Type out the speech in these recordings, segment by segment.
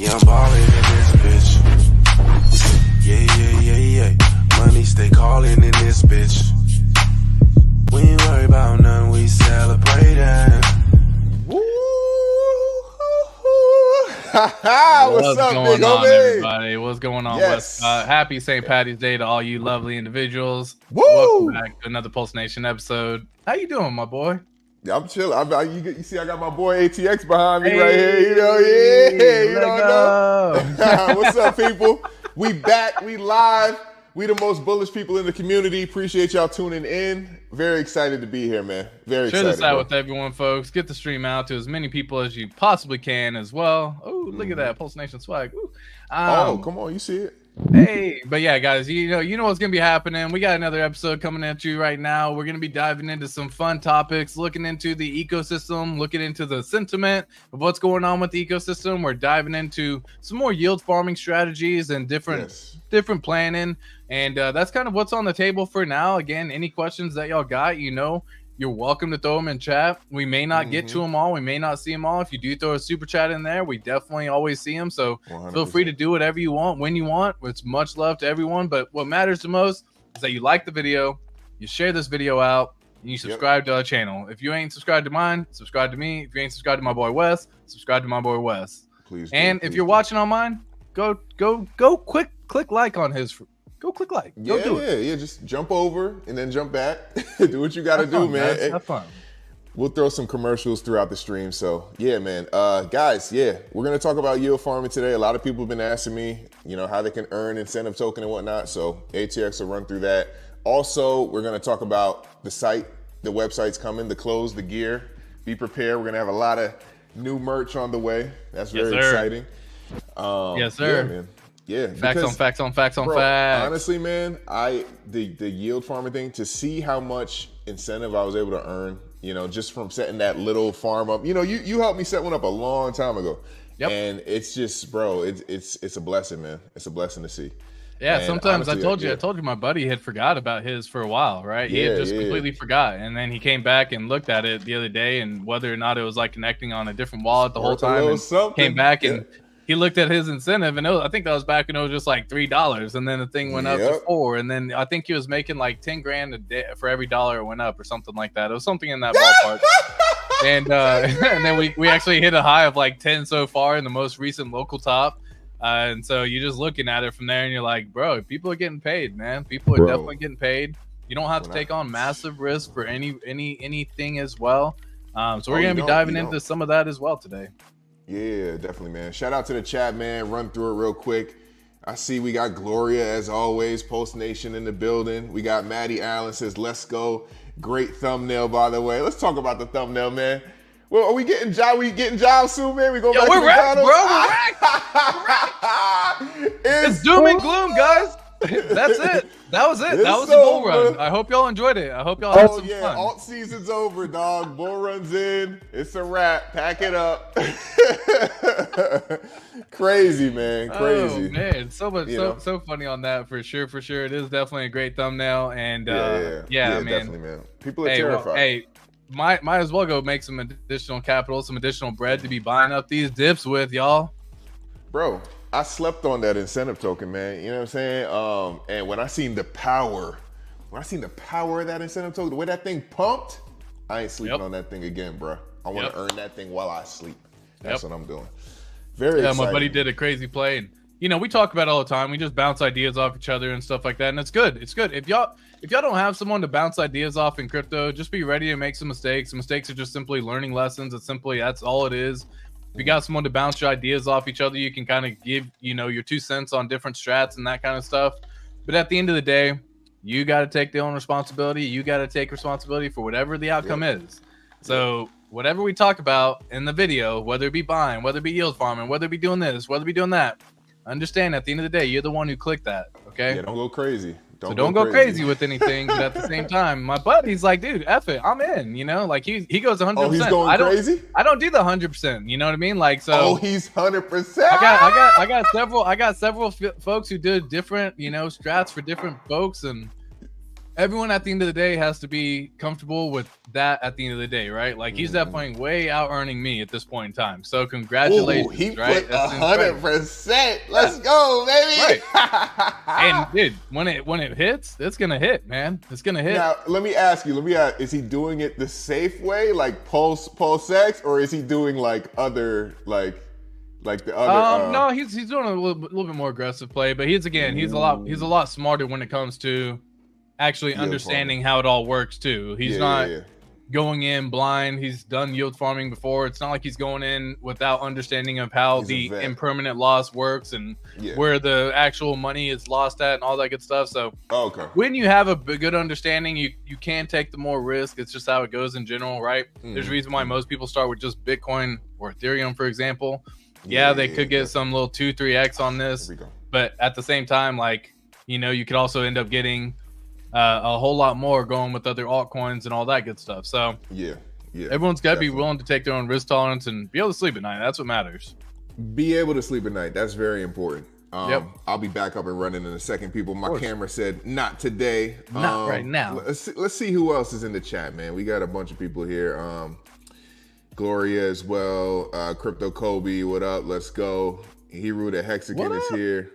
Yeah, I'm ballin' in this bitch. Yeah, yeah, yeah, yeah. Money stay calling in this bitch. We ain't worry about none, we celebrating. What's, up, going on, homie? everybody? What's going on? Yes. Uh, happy St. Patty's Day to all you lovely individuals. Woo! Welcome back to another Pulse Nation episode. How you doing, my boy? I'm chilling. I'm, I, you, you see, I got my boy ATX behind me right here. You know, yeah. You don't know. What's up, people? We back. We live. We the most bullish people in the community. Appreciate y'all tuning in. Very excited to be here, man. Very Share excited. this out bro. with everyone, folks. Get the stream out to as many people as you possibly can as well. Oh, look at that Pulse Nation swag. Mm-hmm. oh, Um, come on, you see it? Hey, but yeah, guys, you know, you know what's gonna be happening. We got another episode coming at you right now. We're gonna be diving into some fun topics, looking into the ecosystem, looking into the sentiment of what's going on with the ecosystem. We're diving into some more yield farming strategies and different Yes. different planning, and uh, that's kind of what's on the table for now. Again, any questions that y'all got, you know, you're welcome to throw them in chat. We may not get to mm-hmm. them all. We may not see them all. If you do throw a super chat in there, we definitely always see them. So feel free to do whatever you want when you want. It's much love to everyone. But what matters the most is that you like the video, you share this video out, and you subscribe to our channel. If you ain't subscribed to mine, subscribe to me. If you ain't subscribed to my boy Wes, subscribe to my boy Wes. Please. do, And if please you're do. watching on mine, go go go quick click like on his. Go click like. Go yeah, do it. yeah, yeah. Just jump over and then jump back. do what you got to Have do, fun, man. guys. Have fun. We'll throw some commercials throughout the stream. So yeah, man. Uh, guys, yeah, we're gonna talk about yield farming today. A lot of people have been asking me, you know, how they can earn incentive token and whatnot. So ATX will run through that. Also, we're gonna talk about the site, the website's coming, the clothes, the gear. Be prepared. We're gonna have a lot of new merch on the way. That's very sir. exciting. Um, Yes, sir. Yeah, man. Yeah. Facts because- on facts on facts on Bro, facts. Honestly, man, I the the yield farming thing to see how much incentive I was able to earn, you know, just from setting that little farm up. You know, you you helped me set one up a long time ago. Yep. And it's just, bro, it's it's it's a blessing, man. It's a blessing to see. Yeah, And sometimes I told you, yeah. I told you my buddy had forgot about his for a while, right? he had just yeah. completely forgot. And then he came back and looked at it the other day and whether or not it was like connecting on a different wallet the whole time. And something. came back and Yeah. He looked at his incentive and it was, I think that was back when it was just like three dollars and then the thing went up to Yep. four and then I think he was making like ten grand a day for every dollar it went up or something like that. It was something in that ballpark. and uh, and then we, we actually hit a high of like 10 so far in the most recent local top uh, and so you're just looking at it from there and you're like bro people are getting paid man people are Bro. definitely getting paid you don't have to take on massive risk for any any anything as well um, so we're Oh, gonna be diving into some of that as well today Yeah, definitely, man. Shout out to the chat, man. Run through it real quick. I see we got Gloria as always, Pulse Nation in the building. We got Maddie Allen says, "Let's go." Great thumbnail, by the way. Let's talk about the thumbnail, man. Well, are we getting job? We getting jobs soon, man? We going Yo, back we're to wrecked, McDonald's? it's it's doom and gloom guys that's it that was it that It's was the bull run i hope y'all enjoyed it i hope y'all had Oh some yeah, fun alt season's over, dog. Bull runs in. It's a wrap. Pack it up. crazy, man. Crazy. Oh, man, so much, You so know? so funny on that for sure, for sure. It is definitely a great thumbnail, and uh, yeah, yeah, yeah, man. definitely, man. People are Hey, well, terrified. hey, might might as well go make some additional capital, some additional bread to be buying up these dips with, y'all. Bro, I slept on that incentive token, man. You know what I'm saying? Um, and when I seen the power, when I seen the power of that incentive token, the way that thing pumped, I ain't sleeping Yep. on that thing again, bro. I want Yep. to earn that thing while I sleep. That's Yep. what I'm doing. Very Yeah, exciting. my buddy did a crazy play, and you know we talk about it all the time. We just bounce ideas off each other and stuff like that, and it's good. It's good if y'all if y'all don't have someone to bounce ideas off in crypto, just be ready to make some mistakes. Mistakes are just simply learning lessons. It's simply that's all it is. If you got someone to bounce your ideas off each other, you can kind of give you know your two cents on different strats and that kind of stuff. But at the end of the day, you got to take the own responsibility. You got to take responsibility for whatever the outcome is. So whatever we talk about in the video, whether it be buying, whether it be yield farming, whether it be doing this, whether it be doing that, understand at the end of the day, you're the one who clicked that. Okay. Yeah, don't go crazy. Don't so don't go crazy. with anything, but at the same time, my buddy's like, dude, F it, I'm in. You know, like he he goes 100. Oh, he's going I don't crazy? I don't do the 100. percent You know what I mean? Like so. oh, he's 100%. I got, I got, I got several, I got several f- folks who did different, you know, strats for different folks, and everyone at the end of the day has to be comfortable with that at the end of the day, right? Like he's Mhm. definitely way out earning me at this point in time. So congratulations, Ooh, he right? put hundred percent. Let's go, baby. And dude, when it when it hits, it's gonna hit, man. It's gonna hit. now, let me ask you. Let me ask: Is he doing it the safe way, like pulse PulseX, or is he doing like other like like the other? Um, uh, no, he's he's doing a little, little bit more aggressive play, but he's again he's a lot he's a lot smarter when it comes to actually Yield understanding how it all works too. He's yeah, not yeah, yeah. going in blind. He's done yield farming before. It's not like he's going in without understanding of how He's the impermanent loss works and where the actual money is lost at and all that good stuff. So Oh, okay. when you have a good understanding, you you can take the more risk. It's just how it goes in general, right? There's a Mhm. reason why most people start with just Bitcoin or Ethereum, for example. Yeah, they could get some little two, three X on this, There we go. but at the same time, like you know, you could also end up getting uh, a whole lot more going with other altcoins and all that good stuff. So Yeah, yeah. everyone's got to be willing to take their own risk tolerance and be able to sleep at night. That's what matters. Be able to sleep at night. That's very important. Um, Yep. I'll be back up and running in a second, people. My camera said not today. Not Um, right now. Let's see, let's see who else is in the chat, man. We got a bunch of people here. Um, Gloria as well. Uh, Crypto Kobe, what up? Let's go. Hero the Hexagon is here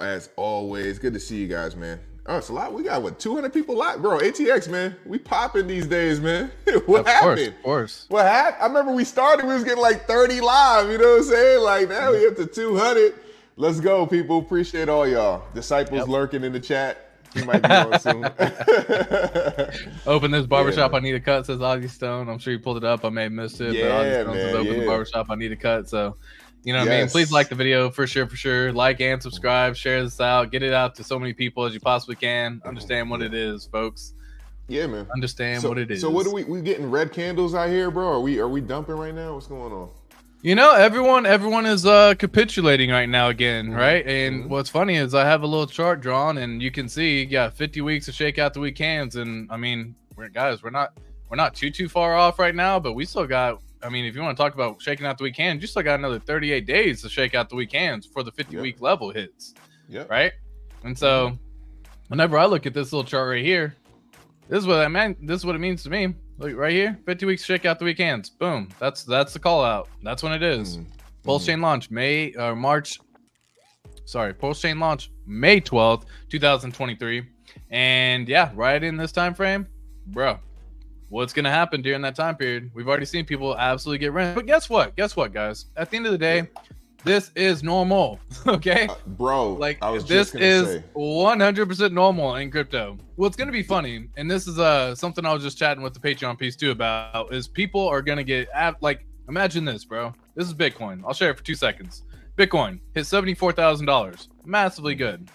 as always. Good to see you guys, man. Oh, it's a lot. We got what 200 people live, bro. ATX, man. We popping these days, man. what of happened? course, of course. What happened? I remember we started, we was getting like 30 live, you know what I'm saying? Like now we up to 200. Let's go, people. Appreciate all y'all. Disciples Yep. lurking in the chat. He might be on soon. Open this barbershop. man. I need a cut. Says Ozzy Stone. I'm sure you pulled it up. I may have missed it. Yeah, but Ozzy Stone says open yeah. the barbershop. I need a cut. So, you know what I mean? Please like the video for sure, for sure. Like and subscribe. Share this out. Get it out to so many people as you possibly can. Understand what it is, folks. yeah, man. Understand So, what it is. so what are we we getting red candles out here, bro? Are we are we dumping right now? What's going on? You know, everyone everyone is uh capitulating right now again, Mhm. right? And Mhm. what's funny is I have a little chart drawn and you can see, yeah, 50 weeks to shake out the weak hands. And I mean, we're guys, we're not we're not too too far off right now, but we still got I mean, if you want to talk about shaking out the weak hands, you still got another 38 days to shake out the week hands before the 50 Yep. week level hits, Yeah. right? And so whenever I look at this little chart right here, this is what I meant. This is what it means to me. Look right here, 50 weeks shake out the weak hands. Boom. That's that's the call out. That's when it is. Mm-hmm. Pulse chain launch May or March. Sorry, Pulse chain launch May twelfth, two thousand twenty-three, and yeah, right in this time frame, bro. What's gonna happen during that time period? We've already seen people absolutely get rent. But guess what? Guess what, guys? At the end of the day, this is normal. Okay, Uh, bro, like I was this is say. 100% normal in crypto what's going to be funny and this is uh something i was just chatting with the patreon piece too about is people are going to get like imagine this bro this is bitcoin i'll share it for two seconds bitcoin hit $74000 massively good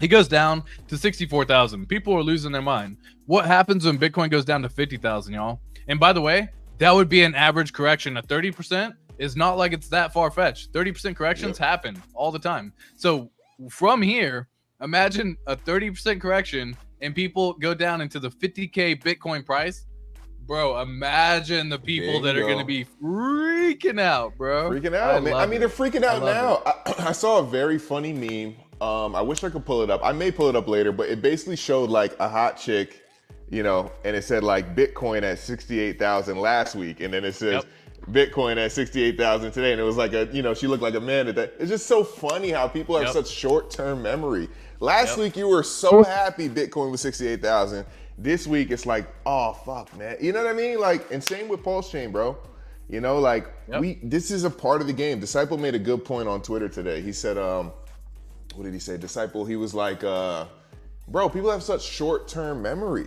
he goes down to 64000 people are losing their mind what happens when bitcoin goes down to 50000 y'all and by the way that would be an average correction a 30% is not like it's that far fetched 30% corrections happen all the time so from here, imagine a 30% correction and people go down into the 50k Bitcoin price. Bro, imagine the people There that you are going to be freaking out, bro. freaking out, man. I mean, it. they're freaking out I now. I, I saw a very funny meme. Um, I wish I could pull it up. I may pull it up later, but it basically showed like a hot chick, you know, and it said like Bitcoin at sixty-eight thousand last week, and then it says Yep. Bitcoin at sixty-eight thousand today, and it was like a, you know, she looked like a man at that. It's just so funny how people have Yep. such short-term memory. Last Yep. week you were so happy Bitcoin was sixty-eight thousand. This week it's like, oh fuck, man. You know what I mean? Like, and same with Pulse Chain, bro. You know, like Yep. we this is a part of the game. Disciple made a good point on Twitter today. He said, um, what did he say? Disciple, he was like, uh, bro, people have such short-term memory.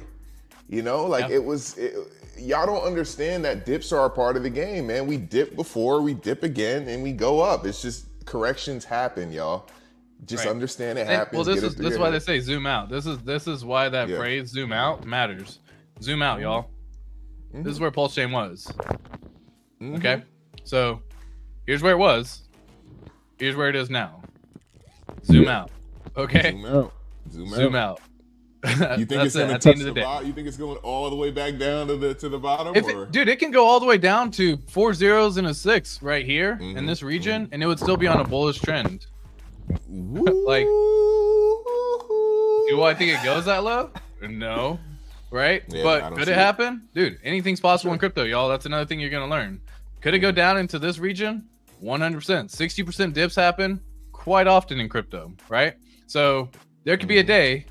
You know, like Yeah. it was it, y'all don't understand that dips are a part of the game, man. We dip before, we dip again, and we go up. It's just corrections happen, y'all. Just Right. understand it And- happens. well, this get it is through this is why they say zoom out. This is this is why that Yeah. phrase zoom out matters. Zoom out, y'all. Mm-hmm. This is where Pulse Chain was. Mhm. Okay, so here's where it was. Here's where it is now. Zoom out. Okay, Zoom out. Zoom, zoom out. out. You think it's it, gonna touch the, the bottom? You think it's going all the way back down to the to the bottom? It, dude, it can go all the way down to four zeros and a six right here in Mhm, this region, and it would still be on a bullish trend. like-. Do I think it goes that low? No. right? Yeah, but could it it. happen, dude? Anything's possible Sure. in crypto, y'all. That's another thing you're gonna learn. Could it go down into this region? 100%. 60% dips happen quite often in crypto, right? So there could be a Mhm. day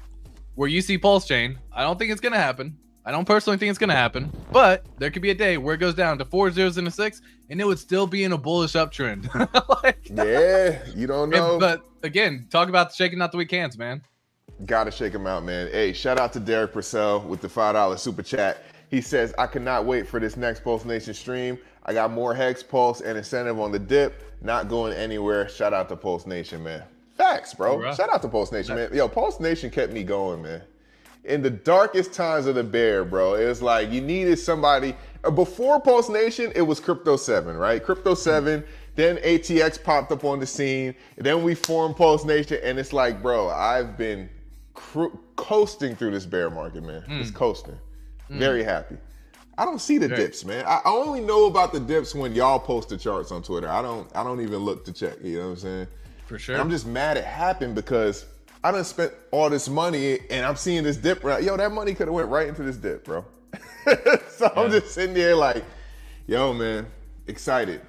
where you see Pulse Chain. I don't think it's gonna happen. I don't personally think it's gonna happen, but there could be a day where it goes down to four zeros and a six, and it would still be in a bullish uptrend. like, Yeah, you don't know. but again, talk about shaking out the weak hands, man. Gotta shake them out, man. Hey, shout out to Derek Purcell with the $5 super chat. He says, I cannot wait for this next Pulse Nation stream. I got more Hex, Pulse, and incentive on the dip. Not going anywhere. Shout out to Pulse Nation, man. Facts, bro. Alright. Shout out to Pulse Nation, man. Yo, Pulse Nation kept me going, man. In the darkest times of the bear, bro, it was like you needed somebody. uh, Before Pulse Nation, it was Crypto 7, right? Crypto mm-hmm. 7, then ATX popped up on the scene. Then we formed Pulse Nation, and it's like, bro, I've been coasting through this bear market, man. Mm. Just coasting. Mm. Very happy. I don't see the Very- dips, man. I I only know about the dips when y'all post the charts on Twitter. I don't. I don't even look to check. You know what I'm saying? For sure. And I'm just mad it happened because I done spent all this money and I'm seeing this dip. Right, yo, that money could have went right into this dip, bro. so I'm just sitting there like, yo, man, excited.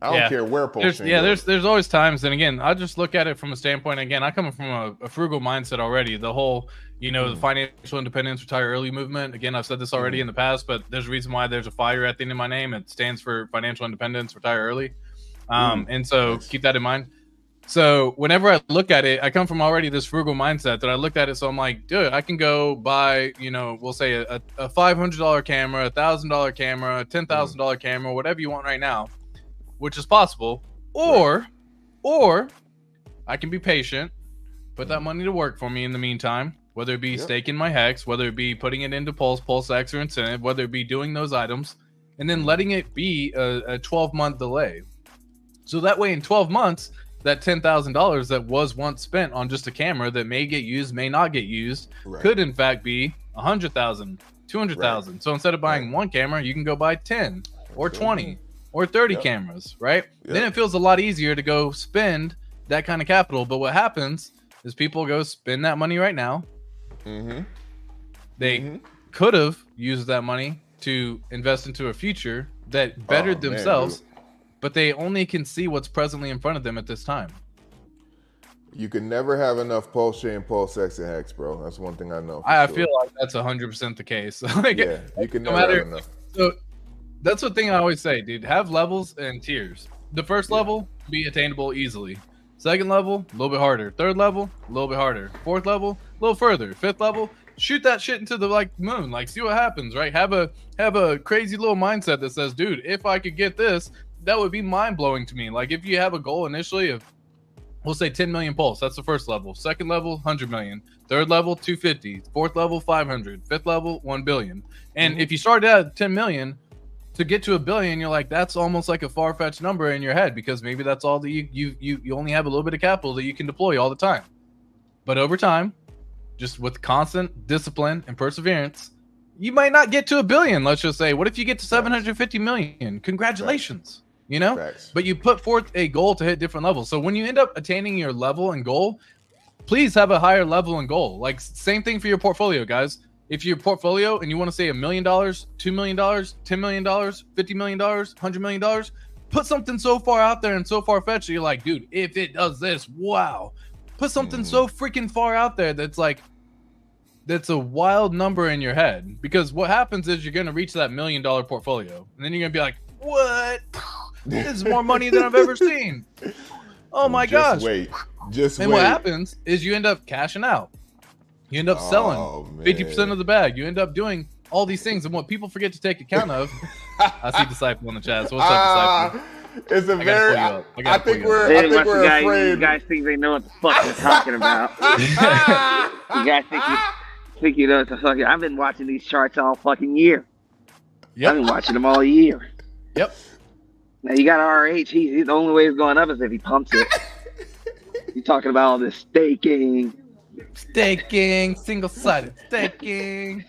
I don't Yeah. care where there's, yeah, goes. there's there's always times, and again, I just look at it from a standpoint. Again, I come from a, a frugal mindset already. The whole, you know, the Mm. financial independence, retire early movement. Again, I've said this already Mm. in the past, but there's a reason why there's a fire at the end of my name. It stands for financial independence, retire early. Um, and so Nice. keep that in mind. So whenever I look at it, I come from already this frugal mindset that I looked at it. So I'm like, dude, I can go buy, you know, we'll say a, a five hundred dollar camera, a thousand dollar camera, a ten thousand dollar mm-hmm. camera, whatever you want right now, which is possible. Or, or I can be patient, put that mm-hmm. money to work for me in the meantime. Whether it be Yep. staking my hex, whether it be putting it into Pulse, Pulse X, or incentive, whether it be doing those items, and then mm-hmm. letting it be a, a 12 month delay. So that way, in 12 months, that $10,000 that was once spent on just a camera that may get used, may not get used, Right. could in fact be 100,000, 200,000. So instead of buying one camera, you can go buy 10 or That's 20 or 30 Yep. cameras, right? Then it feels a lot easier to go spend that kind of capital. But what happens is people go spend that money right now. Mm-hmm. They Mhm. could have used that money to invest into a future that bettered Oh, man, themselves, but they only can see what's presently in front of them at this time. You can never have enough Pulse Chain, Pulse and Hex, bro. That's one thing I know. I, I sure. feel like that's 100% the case. like, Yeah, you can no never matter- have enough. So that's the thing I always say, dude. Have levels and tiers. The first Yeah. level be attainable easily. Second level, a little bit harder. Third level, a little bit harder. Fourth level, a little further. Fifth level, shoot that shit into the like moon. Like see what happens, right? Have a have a crazy little mindset that says, dude, if I could get this, that would be mind blowing to me. Like if you have a goal initially of we'll say 10 million pulse, that's the first level. Second level, 100 million. Third level, 250. Fourth level, 500. Fifth level, 1 billion. And Mhm. if you start at 10 million to get to a billion, you're like, that's almost like a far fetched number in your head because maybe that's all that you, you you you only have a little bit of capital that you can deploy all the time. But over time, just with constant discipline and perseverance, you might not get to a billion. Let's just say, what if you get to 750 million? Congratulations. You know? Facts. but you put forth a goal to hit different levels. So when you end up attaining your level and goal, please have a higher level and goal. Like same thing for your portfolio, guys. If your portfolio and you want to say a million dollars, two million dollars, ten million dollars, fifty million dollars, hundred million dollars, put something so far out there and so far fetched that you're like, dude, if it does this, wow. Put something so mm. freaking far out there that's like that's a wild number in your head. Because what happens is you're gonna reach that million dollar portfolio, and then you're gonna be like, what? This is more money than I've ever seen. Oh my Just gosh. Wait. Just And wait. what happens is you end up cashing out. You end up Oh, selling 50% of the bag. You end up doing all these things. And what people forget to take account of, I see Disciple in the chat. So what's up, Disciple? Ah, it's a I gotta very. I. I I gotta think we're. Hey, I think we're guys, afraid. you guys think they know what the fuck they're talking about. you guys think you think you know what the fuck? I've been watching these charts all fucking year. I've been watching them all year. Yep. Now you got RH. He's, he's the only way he's going up is if he pumps it. You're talking about all this staking. Staking, single sided staking.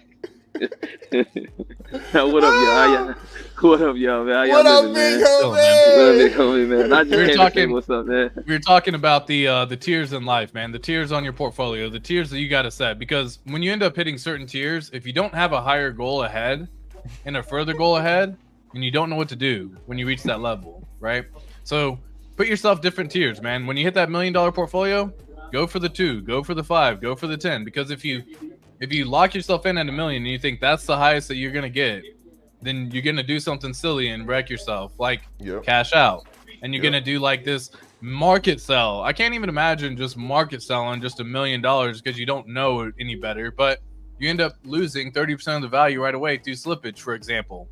what up, y'all? Yeah. What up, y'all, man? Y'all What up, living, big man? What up, big homie, man? I just We were came to say talking- what's up, man. we were talking about the uh the tiers in life man the tiers on your portfolio the tiers that you got to set because when you end up hitting certain tiers if you don't have a higher goal ahead and a further goal ahead and you don't know what to do when you reach that level right? So put yourself different tiers man. When you hit that million dollar portfolio go for the two go for the five go for the ten. Because if you if you lock yourself in at a million and you think that's the highest that you're gonna get then you're gonna do something silly and wreck yourself like Yep. cash out. And you're Yep. gonna do like this market sell. I can't even imagine just market selling just a million dollars because you don't know any better but you end up losing 30% of the value right away through slippage for example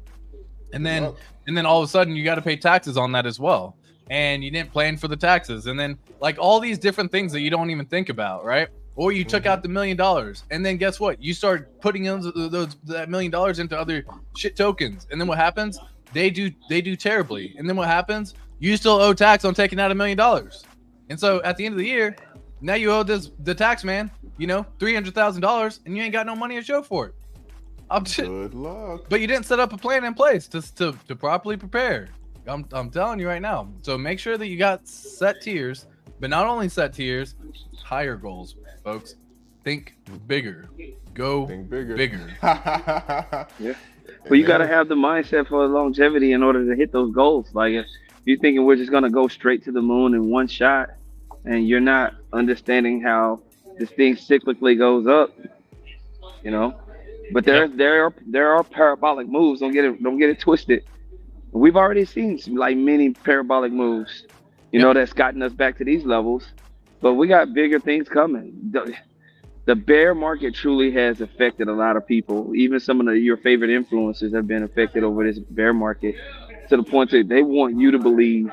and then and then all of a sudden you got to pay taxes on that as well. And you didn't plan for the taxes. And then like all these different things that you don't even think about right? Or you took mm-hmm. out the million dollars. And then guess what? You start putting those, those that million dollars into other shit tokens. And then what happens? They do they do terribly. And then what happens? You still owe tax on taking out a million dollars. And so at the end of the year now you owe this the tax man you know $300000 and you ain't got no money to show for it I'm just, Good luck. but you didn't set up a plan in place just to, to properly prepare. I'm, I'm telling you right now. So make sure that you got set tiers, but not only set tiers, higher goals, folks. Think bigger. Go Think bigger. bigger. Yeah. But you got to have the mindset for longevity in order to hit those goals. Like if you're thinking we're just gonna go straight to the moon in one shot, and you're not understanding how this thing cyclically goes up, you know. But there, there are there are parabolic moves. Don't get it, don't get it twisted. We've already seen some, like many parabolic moves, you Yep. know, that's gotten us back to these levels. But we got bigger things coming. The, the bear market truly has affected a lot of people. Even some of the, your favorite influencers have been affected over this bear market to the point that they want you to believe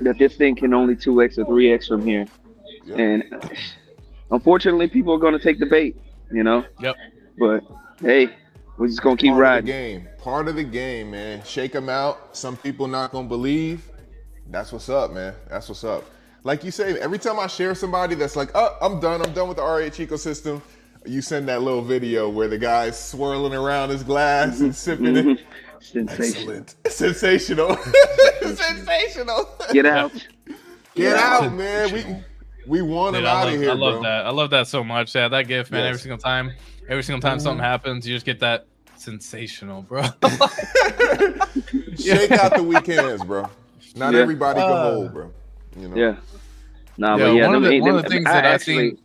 that this thing can only 2x or 3x from here. Yep. And unfortunately, people are going to take the bait, you know? Yep. But hey, we're just going to keep Part of the game. Part of the game, man. Shake them out. Some people not gonna believe. That's what's up, man. That's what's up. Like you say, every time I share somebody that's like, oh, I'm done. I'm done with the RH ecosystem. You send that little video where the guy's swirling around his glass and sipping it. Sensation. Excellent. Sensational. Sensational. Get out. Get out, man. We we want Dude, him out of here, I love bro. that. I love that so much. Yeah, that gift, man. Every Yes. Mm-hmm. single time, every single time something happens, you just get that sensational, bro. Shake out the weekends, bro. Not Yeah. everybody can Uh, hold, bro. You know. Yeah. No, Yeah, but yeah, one of them- the- one of the things I that I actually, seen-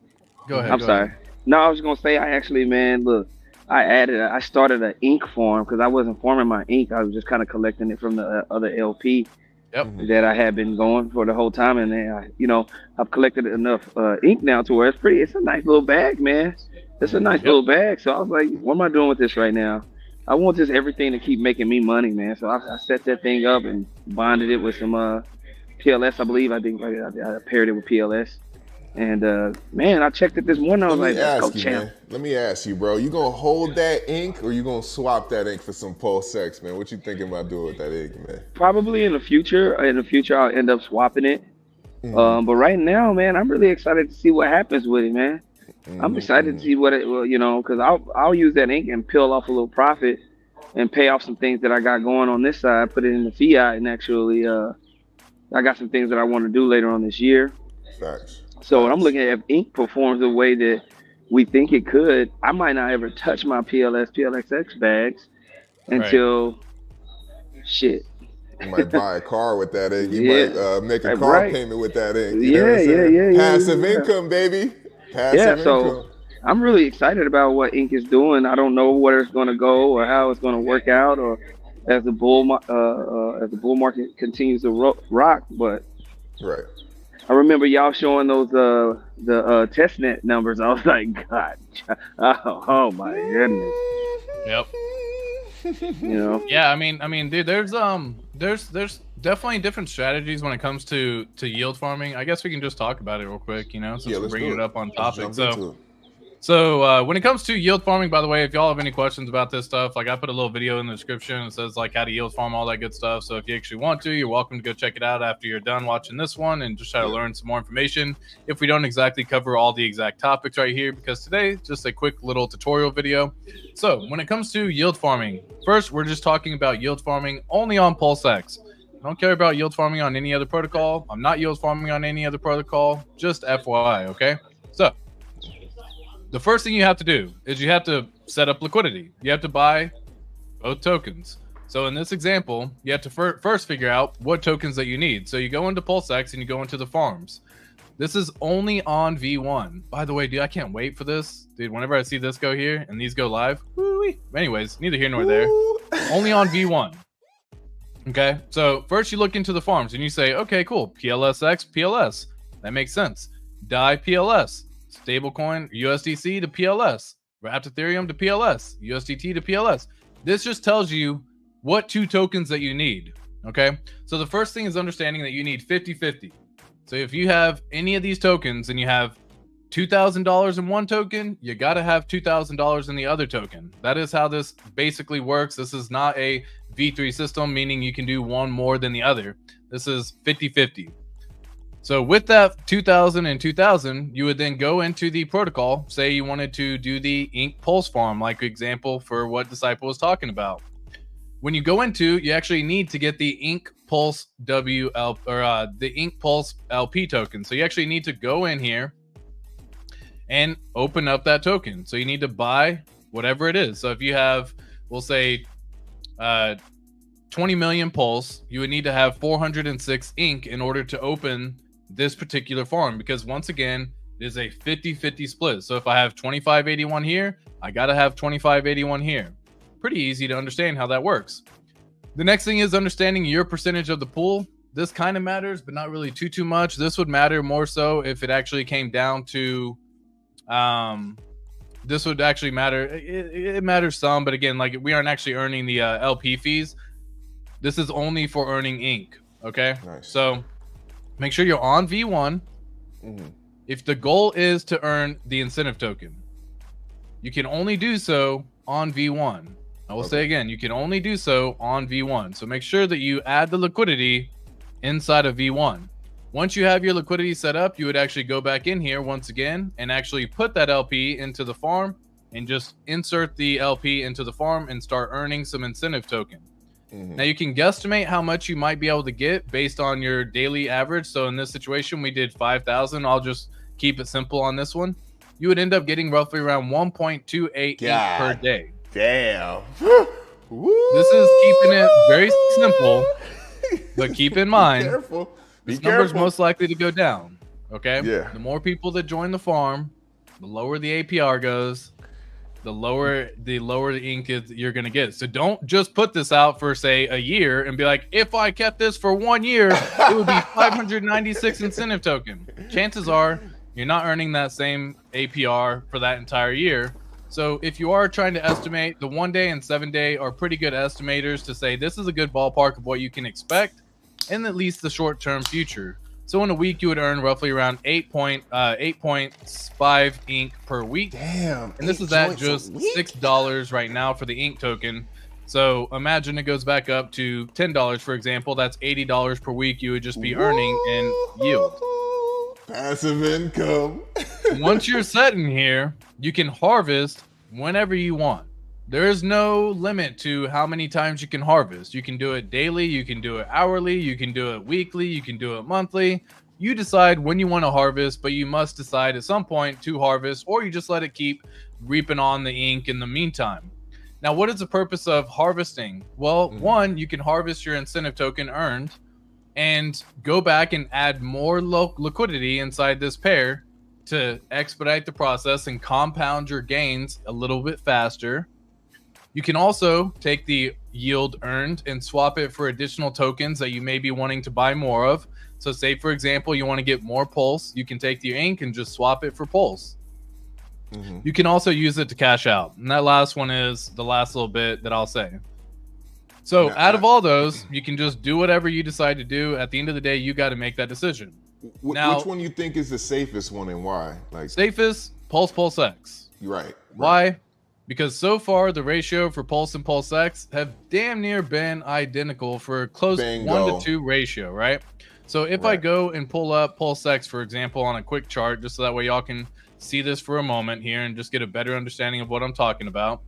Go ahead. I'm go sorry. ahead. No, I was gonna say I actually, man, look, I added, I started an ink form because I wasn't forming my ink. I was just kind of collecting it from the uh, other LP Yep. that I had been going for the whole time, and then I, you know, I've collected enough uh, ink now to where it's pretty. It's a nice little bag, man. It's a nice Yep. little bag. So I was like, what am I doing with this right now? I want this everything to keep making me money, man. So I, I set that thing up and bonded it with some uh, PLS, I believe. I think I, I, I paired it with PLS. And uh, man, I checked it this morning. I was Let like, me let's go ask you, champ. man. Let me ask you, bro. You gonna hold that ink or you gonna swap that ink for some PulseX, man? What you thinking about doing with that ink, man? Probably in the future. In the future, I'll end up swapping it. Mhm. Um, but right now, man, I'm really excited to see what happens with it, man. I'm Mhm, excited mhm. to see what it, will, you know, because I'll I'll use that ink and peel off a little profit and pay off some things that I got going on this side. Put it in the fiat and actually, uh, I got some things that I want to do later on this year. Facts. So when I'm looking at if ink performs the way that we think it could, I might not ever touch my PLS PLSX bags Right. until shit. You might buy a car with that ink. You Yeah. might uh, make a car right. payment with that ink. You Yeah, yeah, yeah, yeah, Passive yeah. income, baby. Passive Yeah, so- income. I'm really excited about what ink is doing. I don't know where it's going to go or how it's going to work out, or as the bull uh, uh, as the bull market continues to ro- rock. But Right. I remember y'all showing those uh, the uh, test net numbers. I was like, God, oh, oh my goodness, Yep. you know. Yeah, I mean, I mean, dude, there's um, there's there's definitely different strategies when it comes to to yield farming. I guess we can just talk about it real quick, you know, since Yeah, we're bringing it it. up on topic. So. So uh, when it comes to yield farming, by the way, if y'all have any questions about this stuff, like I put a little video in the description. It says like how to yield farm, all that good stuff. So if you actually want to, you're welcome to go check it out after you're done watching this one and just try to learn some more information. If we don't exactly cover all the exact topics right here, because today just a quick little tutorial video. So when it comes to yield farming, first we're just talking about yield farming only on PulseX. I don't care about yield farming on any other protocol. I'm not yield farming on any other protocol. Just FYI, okay? So the first thing you have to do is you have to set up liquidity. You have to buy both tokens. So in this example, you have to fir first figure out what tokens that you need. So you go into PulseX and you go into the farms. This is only on V1. By the way, dude, I can't wait for this. Dude, whenever I see this go here and these go live, anyways, neither here nor there. only on V1. Okay, so first you look into the farms and you say, okay, cool, PLSX, PLS. That makes sense. DAI, PLS stablecoin USDC to PLS, wrapped Ethereum to PLS, USDT to PLS. This just tells you what two tokens that you need. Okay. So the first thing is understanding that you need 50 50. So if you have any of these tokens and you have $2,000 in one token, you got to have $2,000 in the other token. That is how this basically works. This is not a V3 system, meaning you can do one more than the other. This is 50 50. So with that 2000 and 2000, you would then go into the protocol. Say you wanted to do the ink pulse farm, like example for what Disciple was talking about. When you go into, you actually need to get the ink pulse WL or uh, the ink pulse LP token. So you actually need to go in here and open up that token. So you need to buy whatever it is. So if you have, we'll say, uh, 20 million pulse, you would need to have 406 ink in order to open this particular farm because once again, it is a 50-50 split. So if I have 2581 here, I got to have 2581 here. Pretty easy to understand how that works. The next thing is understanding your percentage of the pool. This kind of matters, but not really too too much. This would matter more so if it actually came down to um this would actually matter. It, it matters some, but again, like we aren't actually earning the uh, LP fees. This is only for earning ink. Okay. Nice. So Make sure you're on V1. Mm-hmm. If the goal is to earn the incentive token, you can only do so on V1. I will okay. say again, you can only do so on V1. So make sure that you add the liquidity inside of V1. Once you have your liquidity set up, you would actually go back in here once again and actually put that LP into the farm and just insert the LP into the farm and start earning some incentive token. Mm-hmm. Now you can guesstimate how much you might be able to get based on your daily average. So in this situation, we did 5,000. I'll just keep it simple on this one. You would end up getting roughly around 1.28 per day. Damn. this is keeping it very simple, but keep in mind, Be careful. Be this number is most likely to go down. Okay. Yeah. The more people that join the farm, the lower the APR goes, the lower the lower the ink is you're gonna get. So don't just put this out for say a year and be like, if I kept this for one year, it would be 596 incentive token. Chances are you're not earning that same APR for that entire year. So if you are trying to estimate, the one day and seven day are pretty good estimators to say this is a good ballpark of what you can expect in at least the short term future. So in a week, you would earn roughly around eight point uh, eight point five ink per week. Damn! And this is at just six dollars right now for the ink token. So imagine it goes back up to ten dollars, for example. That's eighty dollars per week. You would just be earning in yield. Passive income. Once you're set in here, you can harvest whenever you want. There is no limit to how many times you can harvest. You can do it daily, you can do it hourly, you can do it weekly, you can do it monthly. You decide when you want to harvest, but you must decide at some point to harvest, or you just let it keep reaping on the ink in the meantime. Now, what is the purpose of harvesting? Well, mm-hmm. one, you can harvest your incentive token earned and go back and add more lo- liquidity inside this pair to expedite the process and compound your gains a little bit faster. You can also take the yield earned and swap it for additional tokens that you may be wanting to buy more of. So, say for example, you want to get more Pulse, you can take the ink and just swap it for Pulse. Mm-hmm. You can also use it to cash out. And that last one is the last little bit that I'll say. So, out of all those, you can just do whatever you decide to do. At the end of the day, you got to make that decision. W- now, which one you think is the safest one and why? Like safest Pulse Pulse X. You're right. Why? Because so far the ratio for Pulse and Pulse X have damn near been identical for a close Bingo. one to two ratio, right? So if I go and pull up Pulse X, for example, on a quick chart, just so that way y'all can see this for a moment here and just get a better understanding of what I'm talking about.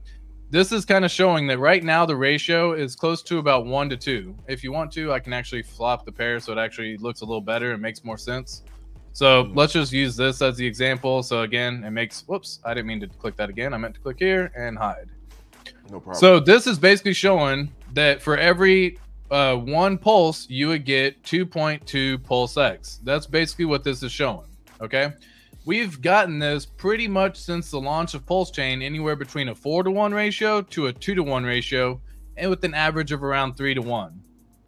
This is kind of showing that right now the ratio is close to about one to two. If you want to, I can actually flop the pair so it actually looks a little better and makes more sense. So Mhm. let's just use this as the example. So again, it makes whoops, I didn't mean to click that again. I meant to click here and hide. No problem. So this is basically showing that for every uh, one pulse, you would get 2.2 pulse X. That's basically what this is showing. Okay. We've gotten this pretty much since the launch of Pulse Chain, anywhere between a four to one ratio to a two to one ratio, and with an average of around three to one.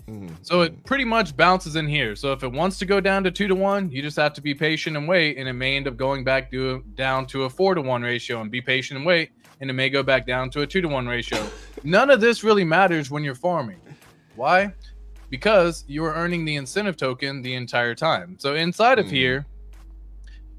Mhm. So it pretty much bounces in here. So if it wants to go down to two to one, you just have to be patient and wait, and it may end up going back to down to a four to one ratio and be patient and wait, and it may go back down to a two to one ratio. None of this really matters when you're farming. Why? Because you are earning the incentive token the entire time. So inside of Mhm. here,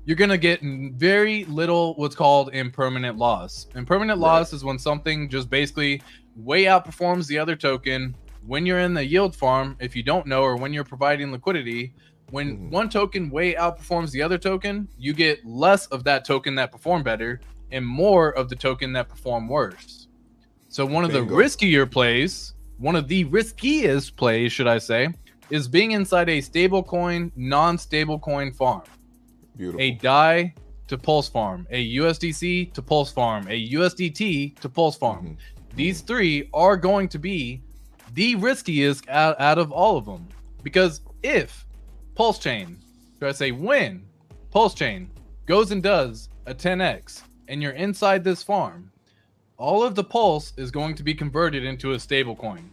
you're gonna get very little what's called impermanent loss. Impermanent Right. loss is when something just basically way outperforms the other token when you're in the yield farm, if you don't know, or when you're providing liquidity, when Mhm. one token way outperforms the other token, you get less of that token that perform better and more of the token that perform worse. So one of Bingo. the riskier plays, one of the riskiest plays, should I say, is being inside a stablecoin, non-stablecoin farm Beautiful. a DAI to Pulse Farm, a USDC to Pulse Farm, a USDT to Pulse Farm. Mhm. These three are going to be the riskiest out, out of all of them. Because if Pulse Chain, should I say when Pulse Chain goes and does a 10x and you're inside this farm, all of the Pulse is going to be converted into a stable coin.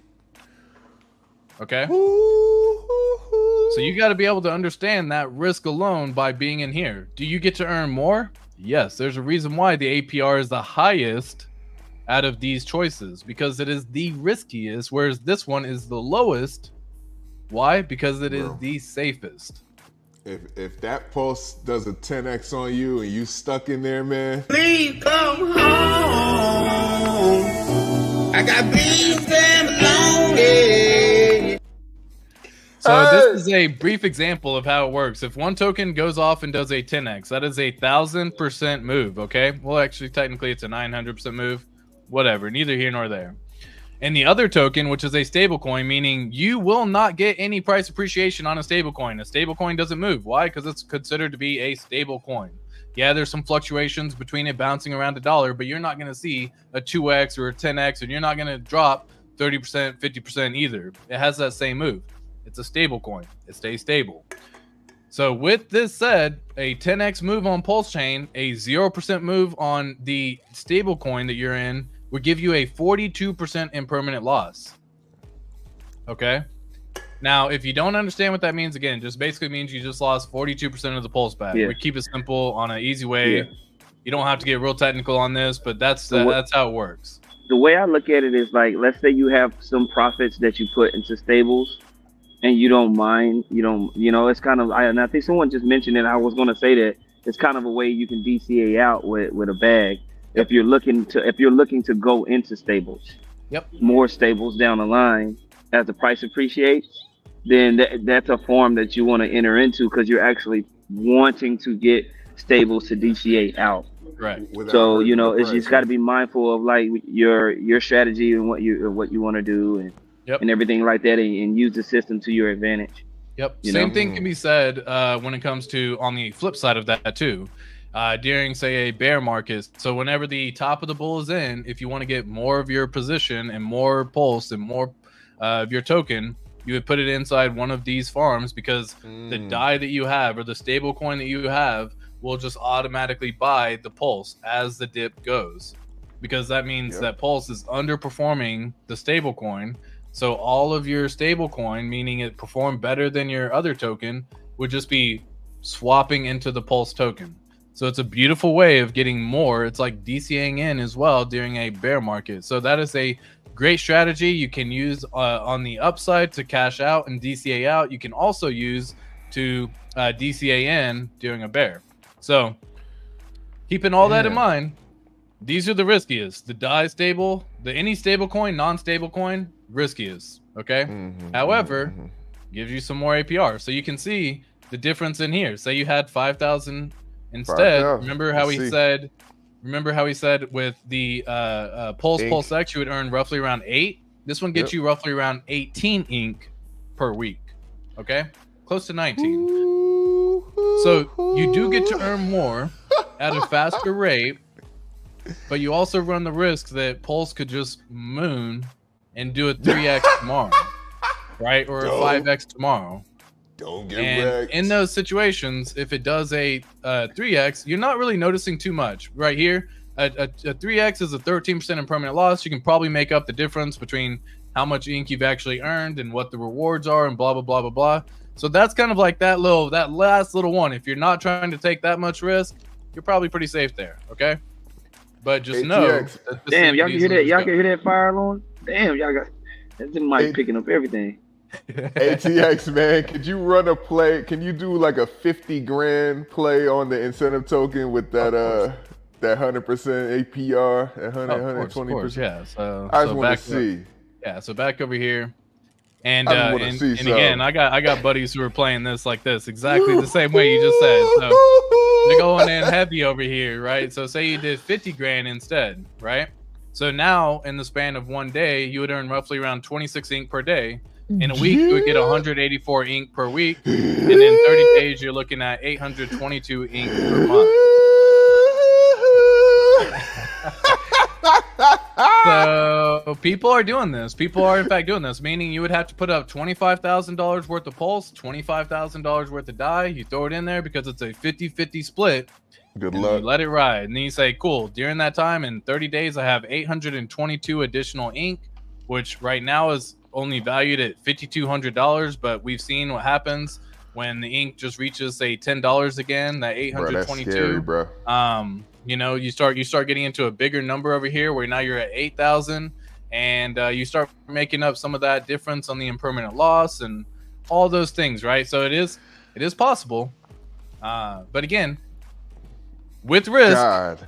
Okay? So you got to be able to understand that risk alone by being in here. Do you get to earn more? Yes, there's a reason why the APR is the highest out of these choices because it is the riskiest, whereas this one is the lowest. Why? Because it is Bro. the safest. If if that pulse does a 10x on you and you stuck in there, man, Please come home. I got beans them lonely. So Hey! this is a brief example of how it works. If one token goes off and does a 10x, that is a thousand percent move. Okay. Well, actually, technically, it's a 900 percent move. Whatever. Neither here nor there. And the other token, which is a stable coin, meaning you will not get any price appreciation on a stable coin. A stable coin doesn't move. Why? Because it's considered to be a stable coin. Yeah, there's some fluctuations between it bouncing around a dollar, but you're not going to see a 2x or a 10x, and you're not going to drop 30%, 50% either. It has that same move. It's a stable coin. It stays stable. So with this said, a 10x move on Pulse Chain, a 0% move on the stable coin that you're in would give you a 42% impermanent loss. Okay? Now, if you don't understand what that means, again, just basically means you just lost 42% of the pulse back. Yeah. We keep it simple on an easy way. Yeah. You don't have to get real technical on this, but that's that's how it works. the way I look at it is like, let's say you have some profits that you put into stables, and you don't mind, you don't, you know, it's kind of. I, and I think someone just mentioned it. I was going to say that it's kind of a way you can DCA out with with a bag if you're looking to if you're looking to go into stables. Yep. More stables down the line as the price appreciates, then that, that's a form that you want to enter into because you're actually wanting to get stables to DCA out Right. without so you know the it's just price, got to be mindful of like your your strategy and what you what you want to do and Yep. and everything like that and, and use the system to your advantage Yep. You Same know? thing can be said uh, when it comes to on the flip side of that too. Uh, during say a bear market, so whenever the top of the bull is in, if you want to get more of your position and more pulse and more uh, of your token, you would put it inside one of these farms because the Mm. DAI that you have or the stable coin that you have will just automatically buy the pulse as the dip goes because that means Yep. that pulse is underperforming the stable coin so all of your stable coin meaning it performed better than your other token would just be swapping into the pulse token so it's a beautiful way of getting more it's like dcaing in as well during a bear market so that is a great strategy you can use uh, on the upside to cash out and dca out you can also use to uh, dca in during a bear so keeping all that in mind these are the riskiest. The DAI stable, the any stable coin, non-stable coin, riskiest. Okay. Mhm, However, mhm, mhm. gives you some more APR. So you can see the difference in here. Say you had 5,000 instead. 5,000. Remember how Let's he see. said, remember how he said with the uh, uh, Pulse Ink. Pulse X, you would earn roughly around eight. This one gets Yep. you roughly around 18 ink per week. Okay. Close to 19. So you do get to earn more at a faster rate, but you also run the risk that Pulse could just moon and do a 3x tomorrow, right? Or a 5x tomorrow. Don't get And wrecked. in those situations, if it does a uh, 3x, you're not really noticing too much. Right here, a, a, a 3x is a 13% impermanent loss. You can probably make up the difference between how much ink you've actually earned and what the rewards are and blah, blah, blah, blah, blah. So that's kind of like that little, that last little one. If you're not trying to take that much risk, you're probably pretty safe there. Okay. But just know. ATX. that Damn, y'all can hear that? Y'all can hear that fire alarm? Damn, y'all got that's the mic picking up everything. ATX man, could you run a play? Can you do like a 50 grand play on the incentive token with that uh that 100% APR, that 100 Oh, of course, of 120%? yeah. So, I just so want back to see. Yeah, so back over here. And uh, and, see and again. I got I got buddies who are playing this like this, exactly the same way you just said. So they're going in heavy over here, right? So say you did 50 grand instead, right? So now in the span of one day, you would earn roughly around 26 ink per day. In a week, you would get 184 ink per week, and in 30 days, you're looking at 822 ink per month. So people are doing this. People are in fact doing this, meaning you would have to put up twenty-five thousand dollars worth of pulse, twenty-five thousand dollars worth of DAI. You throw it in there because it's a 50-50 split. Good and you luck. let it ride. And then you say, cool, during that time in 30 days, I have 822 additional ink, which right now is only valued at $5,200. But we've seen what happens when the ink just reaches, say, $10 again, that Bro, that's 822 scary, bro. um you know you start you start getting into a bigger number over here where now you're at 8000 and uh, you start making up some of that difference on the impermanent loss and all those things right so it is it is possible uh but again with risk God.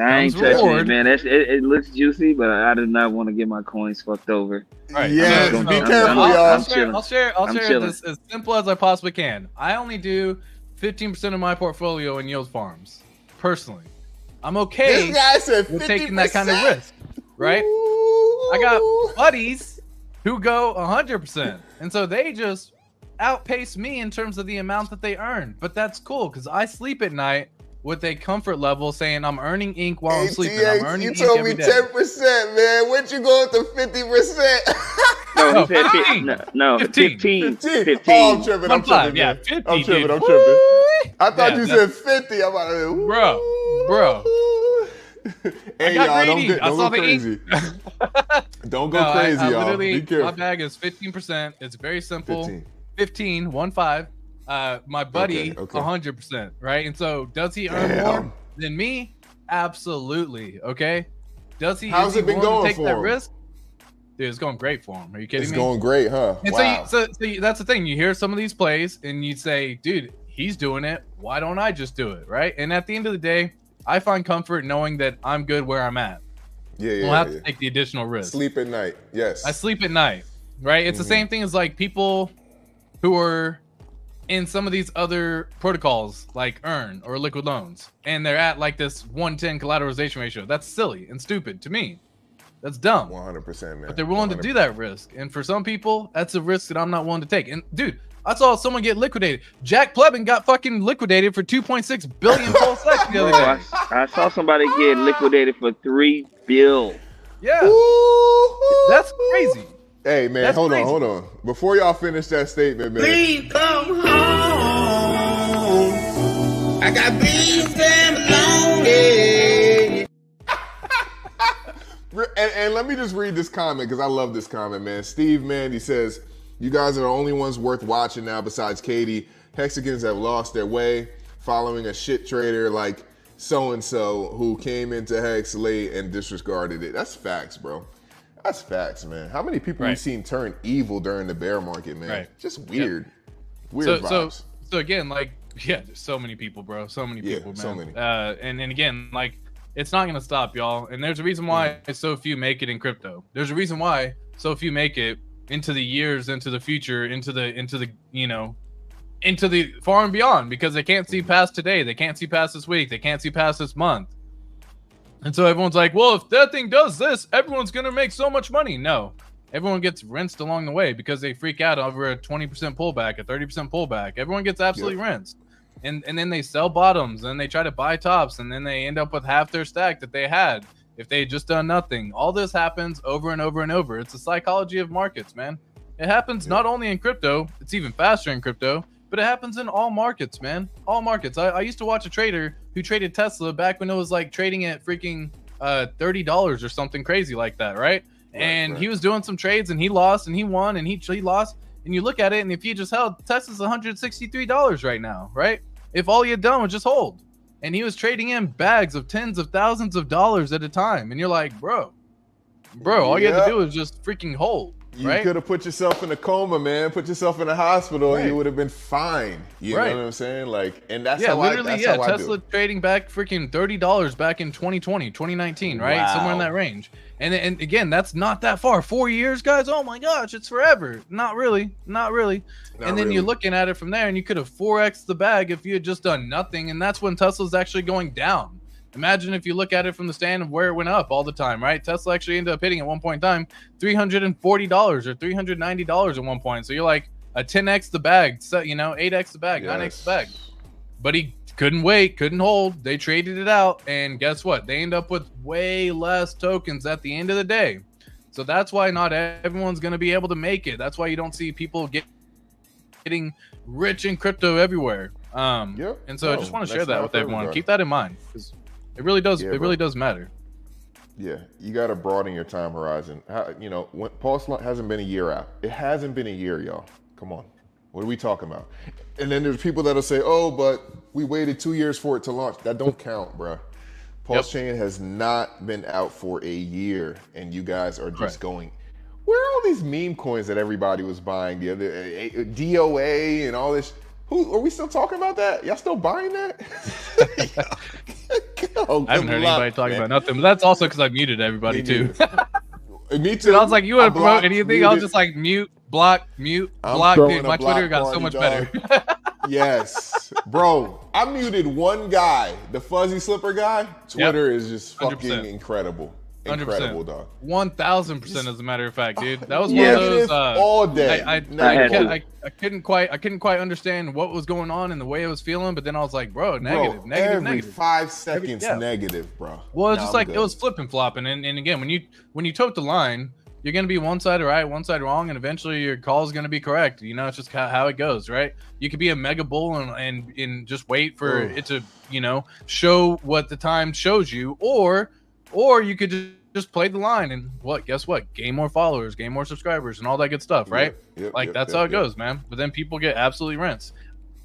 I ain't Comes touching it, man. That's, it, it looks juicy, but I do not want to get my coins fucked over. Right. Yeah, so- be so- careful, I'll, y'all. I'll I'm share, chilling. I'll share, I'll I'm share this as simple as I possibly can. I only do 15% of my portfolio in yield farms, personally. I'm okay This guy said 50%. with taking that kind of risk, right? I got buddies who go 100%. And so they just outpace me in terms of the amount that they earn. But that's cool because I sleep at night with a comfort level saying I'm earning ink while I'm sleeping. I'm ATX, earning you ink told every me 10%, man. When'd you go up to 50%? No, No, he said fif- 15. no, no, 15. 15. 15. 15. Oh, I'm tripping. I'm One five, tripping. yeah, 50, I'm tripping. dude. I'm tripping. I thought Yeah, you that's- said 50. I'm about to Bro, bro. Hey, got y'all, don't, greedy. get, I don't saw go the ink. crazy. don't go No, I- crazy, y'all. Be careful. my bag is 15%. It's very simple. 15. 15, one five. Uh, my buddy, Okay, okay. 100%, right? And so, does he earn Damn. more than me? Absolutely. Okay. Does he? How's he it been going to take for that him? risk? Dude, it's going great for him. Are you kidding It's me? going great, huh? and wow. so, you, so, so you, that's the thing. You hear some of these plays, and you say, "Dude, he's doing it. Why don't I just do it?" Right? And at the end of the day, I find comfort knowing that I'm good where I'm at. yeah, yeah, don't have yeah. to take the additional risk. Sleep at night. Yes. I sleep at night, right? It's Mhm. the same thing as like people who are in some of these other protocols like Earn or Liquid Loans, and they're at like this 110 collateralization ratio. That's silly and stupid to me. That's dumb. 100%, man. But they're willing to 100%. do that risk. And for some people, that's a risk that I'm not willing to take. And dude, I saw someone get liquidated. Jack Plebin got fucking liquidated for 2.6 billion pulse X the Bro, other I, day. I saw somebody get liquidated for three bill. Yeah, Ooh. that's crazy. Hey, man, That's hold crazy. on, hold on. Before y'all finish that statement, man. Please come home. I got damn lonely. And, and let me just read this comment because I love this comment, man. Steve man, he says, You guys are the only ones worth watching now besides Katie. Hexagons have lost their way following a shit trader like so and so who came into Hex late and disregarded it. That's facts, bro. That's facts, man. How many people Right. we've seen turn evil during the bear market, man? Right. Just weird. Weird so, vibes. so so again like yeah there's so many people bro so many Yeah, people man so many. uh and and again like it's not gonna stop, y'all. And there's a reason why so few make it in crypto. There's a reason why so few make it into the years, into the future, into the into the you know, into the far and beyond because they can't see past today. They can't see past this week. They can't see past this month. And so everyone's like, well, if that thing does this, everyone's gonna make so much money. No, everyone gets rinsed along the way because they freak out over a 20% pullback, a 30% pullback. Everyone gets absolutely rinsed. And and then they sell bottoms and they try to buy tops and then they end up with half their stack that they had if they had just done nothing. All this happens over and over and over. It's the psychology of markets, man. It happens not only in crypto, it's even faster in crypto, but it happens in all markets, man. All markets. I, I used to watch a trader who traded Tesla back when it was like trading at freaking uh $30 or something crazy like that, right? and right. he was doing some trades and he lost and he won and he, he lost and you look at it and if you just held tesla's $163 right now right if all you had done was just hold and he was trading in bags of tens of thousands of dollars at a time and you're like bro bro all you had to do was just freaking hold You right. could have put yourself in a coma, man. Put yourself in a hospital, and you would have been fine. You Right. know what I'm saying? Like, and that's yeah how I, literally that's yeah. I tesla trading back freaking $30 back in 2020 2019 right? Wow. somewhere in that range. And and again that's not that far. Four years guys? Oh my gosh it's forever. Not really not really. Not and then you're looking at it from there and you could have 4x the bag if you had just done nothing. And that's when tesla's actually going down imagine if you look at it from the stand of where it went up all the time right tesla actually ended up hitting at one point in time $340 or $390 at one point so you're like a 10x the bag so you know 8x the bag 9x the bag but he couldn't wait, couldn't hold. They traded it out, and guess what? They end up with way less tokens at the end of the day. So that's why not everyone's going to be able to make it. That's why you don't see people get getting rich in crypto everywhere. Um, Yep. and so I just want to share that with everyone. Keep that in mind because it really does. Yeah, it bro. really does matter. Yeah, you got to broaden your time horizon. How, you know, when Pulse hasn't been a year out. It hasn't been a year, y'all. Come on, what are we talking about? And then there's people that'll say, "Oh, but we waited two years for it to launch." That don't count, bruh. Pulse Chain has not been out for a year, and you guys are just Correct. going. Where are all these meme coins that everybody was buying the other eh, eh, DOA and all this? Who are we still talking about that? Y'all still buying that? Yo, I haven't heard luck, anybody talking man. about nothing, but that's also because I muted everybody Me too. Me too. Dude, I was like, you want to promote anything? I was just like, mute, block, mute, I'm block. Dude, my block Twitter got so much dog. better. yes, bro. I muted one guy, the fuzzy slipper guy. Twitter is just 100%. fucking incredible. 100%. Dog. One thousand percent, as a matter of fact, dude. That was Yeah. one of those. Negative Uh, all day. I, I, Negative. I, can't- I, I couldn't quite, I couldn't quite understand what was going on and the way I was feeling. But then I was like, bro, Bro, negative, negative, every negative. five seconds, yeah. negative, bro. Well, it's Nah, just I'm like it good. was flipping flopping, and, and again, when you when you tote the line, you're gonna be one side right, one side wrong, and eventually your call is gonna be correct. You know, it's just how, how it goes, right? You could be a mega bull and and, and just wait for Ugh. it to you know show what the time shows you, or or you could just just play the line and what? Guess what? Gain more followers, gain more subscribers, and all that good stuff, right? Yep, yep, like yep, that's yep, how it yep. goes, man. But then people get absolutely rinsed.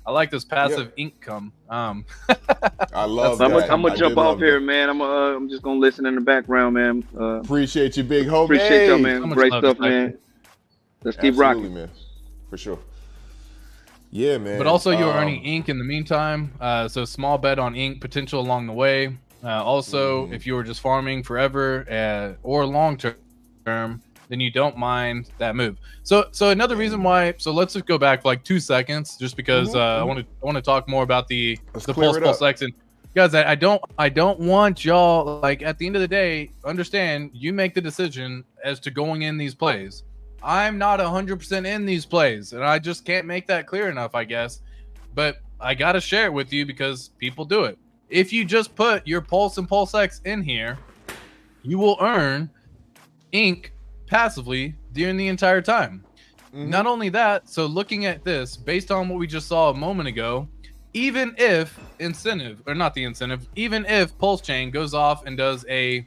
I like this passive income. Um, I love I'm gonna I jump off here, that. man. I'm uh, I'm just gonna listen in the background, man. Uh, Appreciate you, big homie. appreciate y'all, so man. much Great stuff, man. Let's keep Absolutely, rocking. man. For sure. Yeah, man. But also, you're Um, earning ink in the meantime. Uh, so small bet on ink potential along the way. Uh, also, Mhm. if you were just farming forever uh, or long term, then you don't mind that move. So, so another reason why. So let's just go back for like two seconds, just because Mhm, uh, I want to I want to talk more about the Let's the pulse pulse and guys. I, I don't I don't want y'all like at the end of the day. Understand you make the decision as to going in these plays. I'm not 100% in these plays, and I just can't make that clear enough, I guess. But I got to share it with you because people do it. If you just put your Pulse and Pulse X in here, you will earn ink passively during the entire time. Mhm. Not only that, so looking at this, based on what we just saw a moment ago, even if incentive, or not the incentive, even if Pulse Chain goes off and does a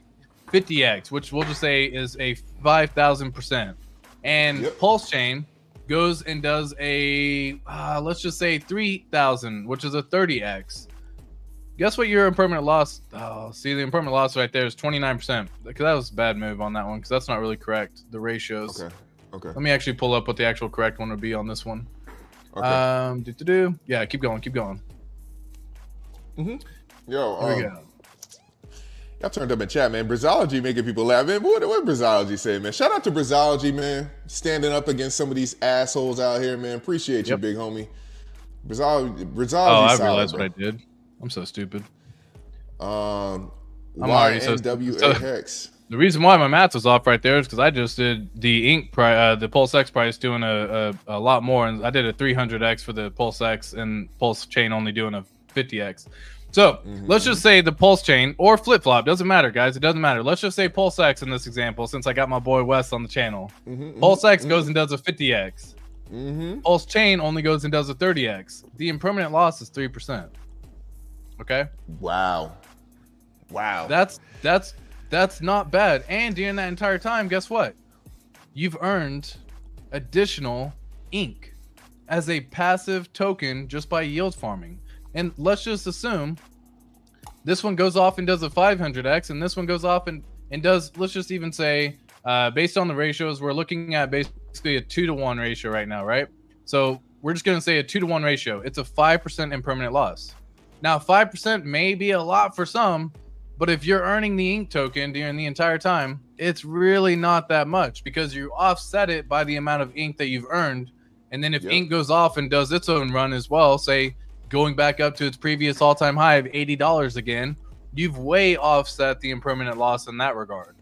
50x, which we'll just say is a 5,000%, and Yep. Pulse Chain goes and does a, uh, let's just say 3,000, which is a 30x. Guess what your impermanent loss? Oh, see, the impermanent loss right there is 29%. Because that was a bad move on that one, because that's not really correct, the ratios. Okay. Okay. Let me actually pull up what the actual correct one would be on this one. Okay. Um, do, do, do. Yeah, keep going, keep going. Mhm. Yo, Here um, we go. Y'all turned up in chat, man. Brazology making people laugh, man. What what Brazology say, man? Shout out to Brazology, man. Standing up against some of these assholes out here, man. Appreciate you, Yep. big homie. Brazology, Brazology. Oh, I solid, realized bro. what I did. I'm so stupid. Um, I'm already so- so- Hex. The reason why my math was off right there is because I just did the ink price, uh, the Pulse X price doing a, a, a lot more, and I did a 300x for the Pulse X and Pulse Chain only doing a 50x. So let's just say the Pulse Chain or flip flop doesn't matter, guys. It doesn't matter. Let's just say Pulse X in this example, since I got my boy Wes on the channel. Mhm, Pulse X goes and does a 50x. mhm. Pulse Chain only goes and does a 30x. The impermanent loss is three percent. Okay. Wow, wow. That's that's that's not bad. And during that entire time, guess what? You've earned additional ink as a passive token just by yield farming. And let's just assume this one goes off and does a 500x, and this one goes off and and does. Let's just even say, uh, based on the ratios, we're looking at basically a two to one ratio right now, right? So we're just gonna say a two to one ratio. It's a five percent impermanent loss. Now, five percent may be a lot for some, but if you're earning the ink token during the entire time, it's really not that much because you offset it by the amount of ink that you've earned. And then if Yep. ink goes off and does its own run as well, say going back up to its previous all-time high of $80 again, you've way offset the impermanent loss in that regard.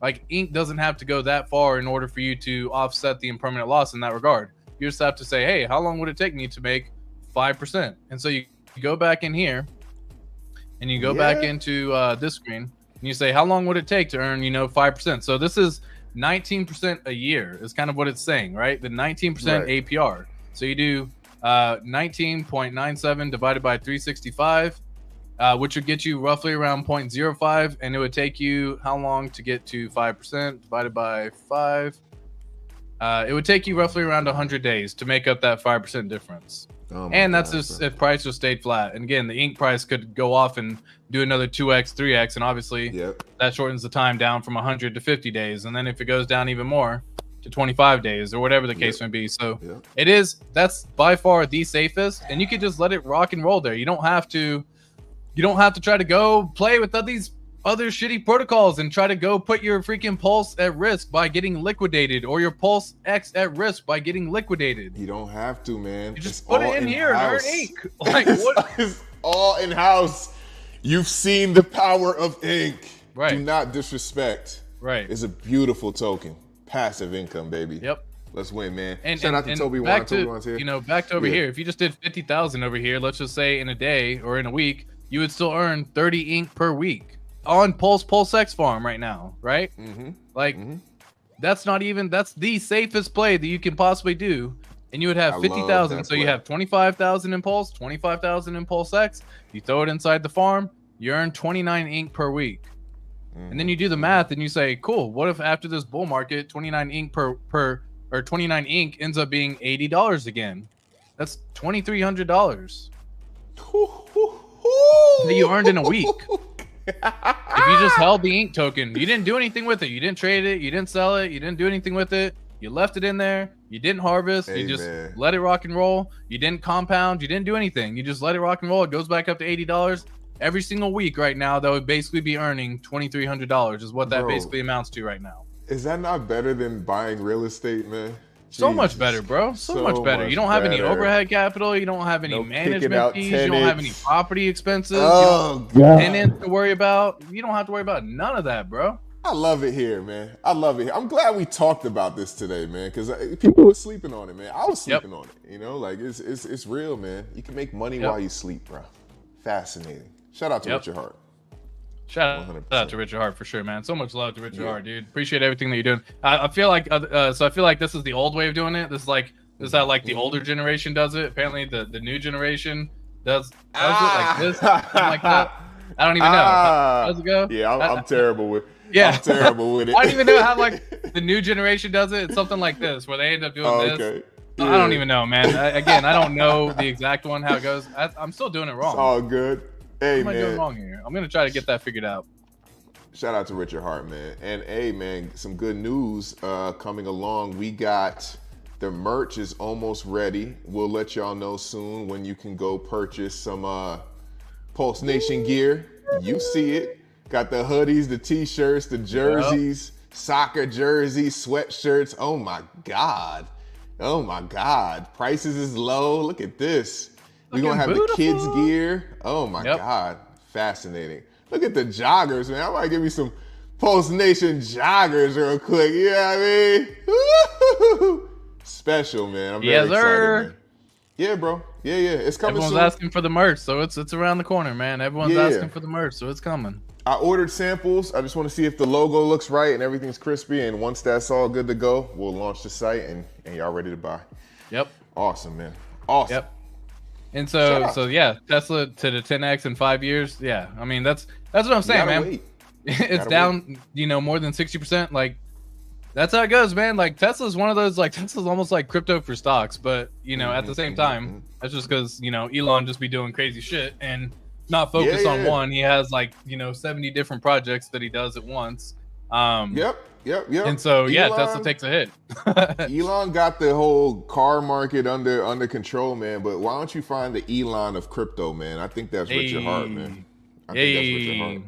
Like ink doesn't have to go that far in order for you to offset the impermanent loss in that regard. You just have to say, hey, how long would it take me to make 5%? And so you go back in here and you go back into uh, this screen and you say, how long would it take to earn, you know, 5%? So this is 19% a year is kind of what it's saying, right? The 19% Right. APR. So you do uh, 19.97 divided by 365, uh, which would get you roughly around 0.05. And it would take you how long to get to 5% divided by 5? Uh, it would take you roughly around 100 days to make up that 5% difference Oh and that's God, if price just stayed flat. And again, the ink price could go off and do another 2x, 3x, and obviously Yep. that shortens the time down from 100 to 50 days. And then if it goes down even more to 25 days or whatever the case may be. So Yep. it is that's by far the safest, and you can just let it rock and roll there. You don't have to, you don't have to try to go play with all these other shitty protocols and try to go put your freaking pulse at risk by getting liquidated or your pulse X at risk by getting liquidated. You don't have to, man. You just It's put it in here and earn ink. Like It's- what? It's all in house. You've seen the power of ink. Right. Do not disrespect. Right. It's a beautiful token. Passive income, baby. Yep. Let's win, man. And, Shout and, out to Toby Wan. Toby Wan's here. you know back to over Yeah. here. If you just did fifty thousand over here, let's just say in a day or in a week, you would still earn thirty ink per week on Pulse Pulse X Farm right now, right? mm-hmm. Like Mhm. that's not even that's the safest play that you can possibly do. And you would have love fifty thousand, so you have twenty five thousand in Pulse, twenty five thousand in Pulse X. You throw it inside the farm, you earn twenty nine ink per week. And Mm-hmm. then you do the math and you say, cool, what if after this bull market, 29 ink per per or 29 ink ends up being $80 again? That's $2,300 that you earned in a week. If you just held the ink token, you didn't do anything with it. You didn't trade it, you didn't sell it, you didn't do anything with it. You left it in there. You didn't harvest. you just Amen. let it rock and roll. You didn't compound. You didn't do anything. You just let it rock and roll. It goes back up to eighty dollars every single week right now. That would basically be earning twenty three hundred dollars. Is what that Bro. basically amounts to right now. Is that not better than buying real estate, man? So much better, bro. So, So much better. much you don't have any overhead capital. You don't have any No management fees. You don't have any property expenses. Oh, you don't oh, tenants to worry about. You don't have to worry about none of that, bro. I love it here, man. I love it. Here. I'm glad we talked about this today, man, because uh, people were sleeping on it, man. I was Yep. sleeping on it. You know, like it's it's it's real, man. You can make money Yep. while you sleep, bro. Fascinating. Shout out to Yep. Richard Heart. Shout out, 100%. out to Richard Heart for sure, man. So much love to Richard Yeah. Heart, dude. Appreciate everything that you're doing. I, I feel like, uh, uh, so I feel like this is the old way of doing it. This is like, this is how like the older generation does it. Apparently, the the new generation does does it like this, like that. I don't even know. Ah. How does it go? Yeah, I'm, I- I'm terrible with. Yeah. I'm terrible with it. I don't even know how like the new generation does it. It's something like this, where they end up doing Oh, this. okay. I don't even know, man. I, again, I don't know the exact one how it goes. I, I'm still doing it wrong. It's all good. Hey, what am I doing man. wrong here? I'm gonna try to get that figured out. Shout out to Richard Heart, man. And hey, man, some good news uh, coming along. We got the merch is almost ready. We'll let y'all know soon when you can go purchase some uh, Pulse Nation gear. You see it Got the hoodies, the t-shirts, the jerseys, soccer jerseys, sweatshirts. Oh my god. Oh my god. Prices is low. Look at this. We're gonna have Looking the kids gear. Oh my Yep. god. Fascinating. Look at the joggers, man. I might give you some Pulse Nation joggers real quick. You know what I mean? Special, man. I'm very Yes, excited, sir. man. Yeah, bro. Yeah, yeah. It's coming Everyone's soon. asking for the merch, so it's it's around the corner, man. Everyone's Yeah. asking for the merch, so it's coming. I ordered samples. I just want to see if the logo looks right and everything's crispy. And once that's all good to go, we'll launch the site and, and y'all ready to buy. Yep. Awesome, man. Awesome. Yep. And so so yeah, Tesla to the 10x in five years. Yeah, I mean that's that's what I'm saying, man. wait. it's down, you know, more than 60%. Like that's how it goes, man. Like Tesla's one of those like Tesla's almost like crypto for stocks, but you know, at the same Mhm, time, that's just because you know Elon just be doing crazy shit and not focus Yeah, on yeah. one. He has like you know 70 different projects that he does at once. Um, Yep. Yep. Yep. and so yeah, Tesla takes a hit. Elon got the whole car market under under control, man. But why don't you find the Elon of crypto, man? I think that's Richard Heart, man. I think that's Richard Heart. Hey.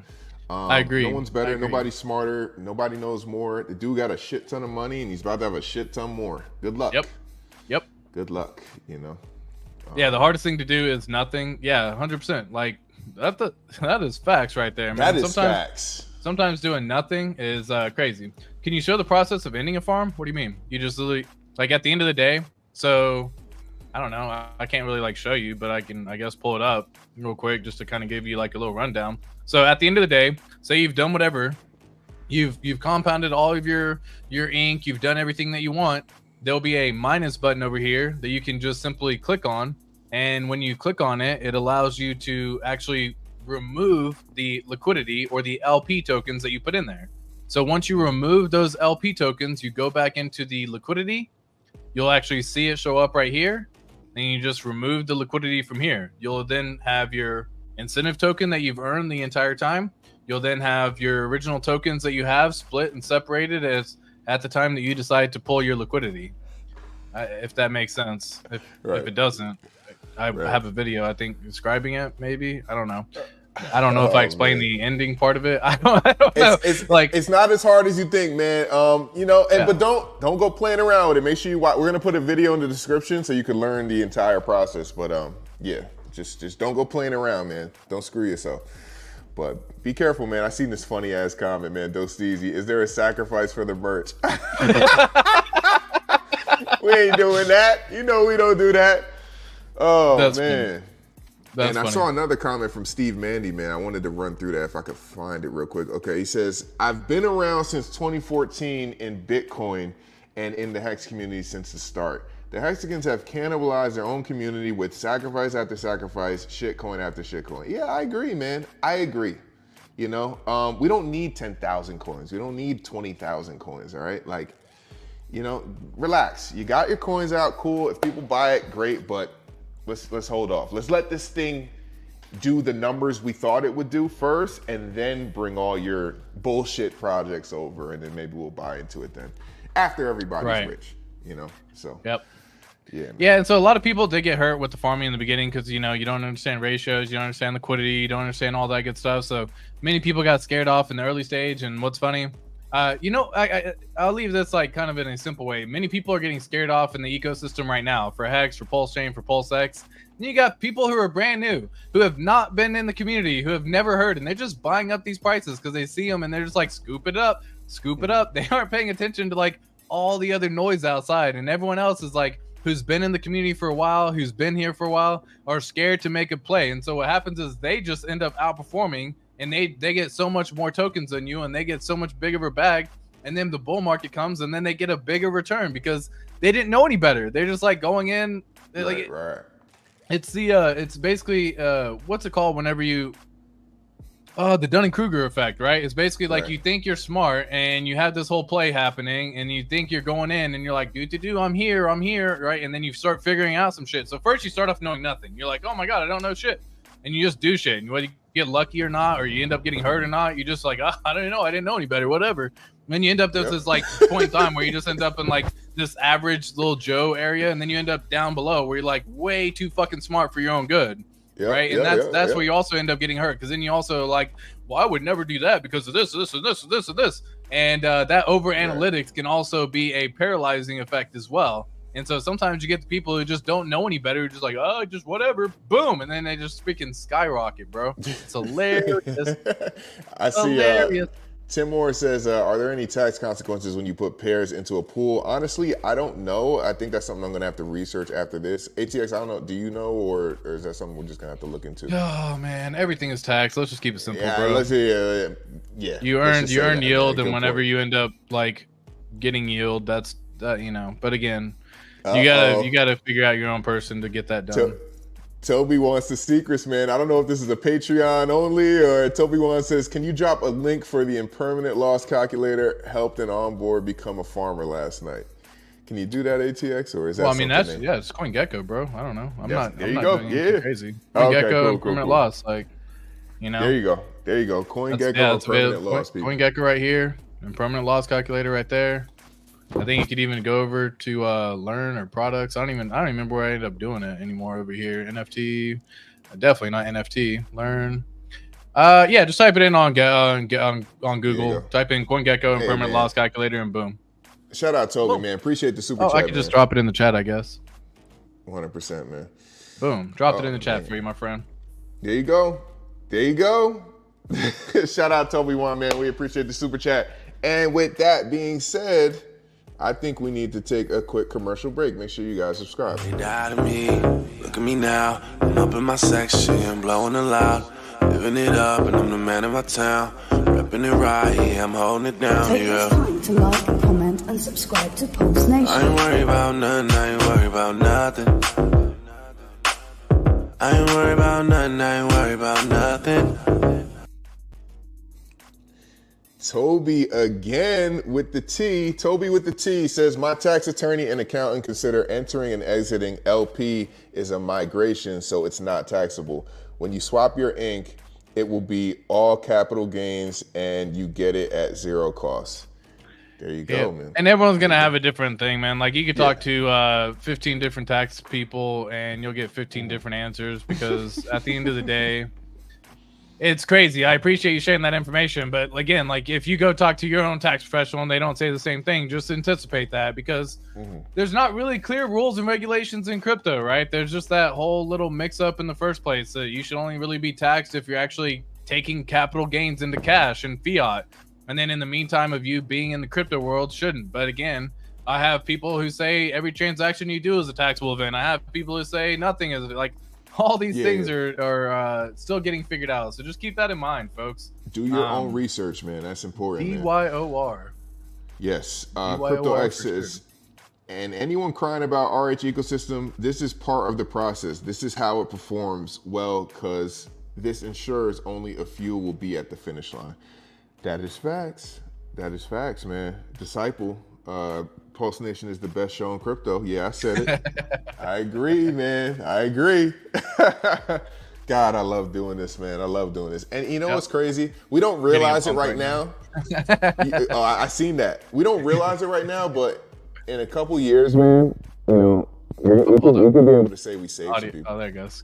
Um, I agree. No one's better. Nobody's smarter. Nobody knows more. The dude got a shit ton of money, and he's about to have a shit ton more. Good luck. Yep. Yep. Good luck. You know. Yeah, the hardest thing to do is nothing. Yeah, hundred percent. Like that. The, that is facts right there, man. That is sometimes, facts. Sometimes doing nothing is uh, crazy. Can you show the process of ending a farm? What do you mean? You just literally like at the end of the day. So I don't know. I, I can't really like show you, but I can I guess pull it up real quick just to kind of give you like a little rundown. So at the end of the day, say you've done whatever, you've you've compounded all of your your ink, you've done everything that you want. There'll be a minus button over here that you can just simply click on, and when you click on it, it allows you to actually remove the liquidity or the LP tokens that you put in there. So once you remove those LP tokens, you go back into the liquidity. You'll actually see it show up right here. And you just remove the liquidity from here. You'll then have your incentive token that you've earned the entire time. You'll then have your original tokens that you have split and separated as at the time that you decide to pull your liquidity. Uh, if that makes sense. If, Right. if it doesn't, I Right. have a video I think describing it. Maybe I don't know. I don't know if I Oh, explained man. the ending part of it. I don't. I don't know. It's, it's like it's not as hard as you think, man. Um, you know, and Yeah. but don't don't go playing around with it. Make sure you watch. We're gonna put a video in the description so you can learn the entire process. But um, yeah, just just don't go playing around, man. Don't screw yourself. But be careful, man. I seen this funny ass comment, man. Dosteezy, is there a sacrifice for the merch? we ain't doing that. You know we don't do that. Oh That's man. that's and funny. I saw another comment from Steve Mandy, man. I wanted to run through that if I could find it real quick. Okay, he says, I've been around since 2014 in Bitcoin and in the Hex community since the start. The Hexicans have cannibalized their own community with sacrifice after sacrifice, shitcoin after shitcoin. Yeah, I agree, man. I agree. You know, um, we don't need 10,000 coins. We don't need 20,000 coins, all right? Like, you know, relax. You got your coins out, cool. If people buy it, great, but let's let's hold off. Let's let this thing do the numbers we thought it would do first and then bring all your bullshit projects over and then maybe we'll buy into it then. After everybody's Right. rich, you know. So, Yep. yeah. man. Yeah, and so a lot of people did get hurt with the farming in the beginning because you know you don't understand ratios, you don't understand liquidity, you don't understand all that good stuff. So many people got scared off in the early stage. And what's funny, uh, you know, I, I I'll leave this like kind of in a simple way. Many people are getting scared off in the ecosystem right now for Hex, for Pulse Chain, for PulseX. And you got people who are brand new, who have not been in the community, who have never heard, and they're just buying up these prices because they see them and they're just like scoop it up, scoop it up. They aren't paying attention to like all the other noise outside, and everyone else is like who's been in the community for a while, who's been here for a while, are scared to make a play. And so what happens is they just end up outperforming and they they get so much more tokens than you and they get so much bigger of a bag. And then the bull market comes and then they get a bigger return because they didn't know any better. They're just like going in Right, like right. it's the uh it's basically uh what's it called whenever you Oh, the Dunning Kruger effect, right? It's basically like Right. you think you're smart and you have this whole play happening and you think you're going in and you're like, do do do, I'm here, I'm here, right? And then you start figuring out some shit. So first you start off knowing nothing. You're like, oh my god, I don't know shit, and you just do shit. And whether you get lucky or not, or you end up getting hurt or not, You're just like, oh, I don't know, I didn't know any better, whatever. And then you end up there's Yep. this like point in time where you just end up in like this average little Joe area, and then you end up down below where you're like way too fucking smart for your own good. Yeah, right? And yeah, that's that's where you also end up getting hurt because then you also like, well, I would never do that because of this, this, and this, and this, and this, and uh, that over analytics can also be a paralyzing effect as well. And so sometimes you get the people who just don't know any better, who just like, oh, just whatever, boom, and then they just freaking skyrocket, bro. It's hilarious, I see. Uh. Tim Moore says, uh, "Are there any tax consequences when you put pairs into a pool?" Honestly, I don't know. I think that's something I'm gonna have to research after this. ATX, I don't know. Do you know, or, or is that something we're just gonna have to look into? Oh man, everything is taxed. Let's just keep it simple, yeah, bro. let's see. Uh, yeah, you earn you earn yield, and whenever point. you end up like getting yield, that's that you know. But again, you gotta you gotta figure out your own person to get that done. To- Toby wants the secrets, man. I don't know if this is a Patreon only or Toby wants says, "Can you drop a link for the impermanent loss calculator? Helped an onboard become a farmer last night. Can you do that, ATX, or is that?" well, I mean that's that- yeah, it's CoinGecko, bro. I don't know. I'm Yes, not. there I'm you not go. Yeah. crazy. Okay, cool, cool, permanent cool. loss, like you know. There you go. There you go. CoinGecko yeah, available. loss, people. CoinGecko right here, and permanent loss calculator right there. I think you could even go over to uh, learn or products. I don't even I don't remember where I ended up doing it anymore over here. NFT, definitely not NFT. Learn. Uh, yeah, just type it in on Ge- on, on, on Google. go. Type in CoinGecko and Hey, permanent man. loss calculator, and boom. Shout out Toby, Oh. man. Appreciate the super Oh, chat. I could just drop it in the chat, I guess. One hundred percent, man. Boom, dropped it Oh, in the chat man. for you, my friend. There you go. There you go. Shout out Toby One, man. We appreciate the super chat. And with that being said, I think we need to take a quick commercial break. Make sure you guys subscribe. They died of me. Look at me now. I'm up in my section, blowing it loud. Living it up, and I'm the man of my town. Repping it right, yeah, I'm holding it down, Take this yeah. time to like, comment, and subscribe to Pulse I ain't worried about nothing, I ain't worried about nothing. I ain't worried about nothing, I ain't worried about nothing. Toby again with the T. Toby with the T says my tax attorney and accountant consider entering and exiting LP is a migration, so it's not taxable. When you swap your ink, it will be all capital gains and you get it at zero cost. There you go, Yeah. man. And everyone's gonna have a different thing, man. Like you could talk to uh 15 different tax people and you'll get 15 different answers because at the end of the day, it's crazy. I appreciate you sharing that information, but again, like if you go talk to your own tax professional and they don't say the same thing, just anticipate that because mm-hmm. there's not really clear rules and regulations in crypto, right? There's just that whole little mix up in the first place that you should only really be taxed if you're actually taking capital gains into cash and fiat. And then in the meantime of you being in the crypto world shouldn't. But again, I have people who say every transaction you do is a taxable event. I have people who say nothing is like all these Yeah, things yeah. are are uh, still getting figured out. So just keep that in mind, folks. Do your Um, own research, man. That's important. Man. Y O R. Yes. Uh, Crypto X says, and anyone crying about RH ecosystem, this is part of the process. This is how it performs well because this ensures only a few will be at the finish line. That is facts. That is facts, man. Disciple, uh, Pulse Nation is the best show in crypto. Yeah, I said it. I agree, man. I agree. God, I love doing this, man. I love doing this. And you know Yep. what's crazy? We don't realize it right right now. You- oh, I, I seen that. We don't realize it right now, but in a couple years, man, you know, we, we, could, we could be able to say we saved some Audio. people. Oh, there it goes.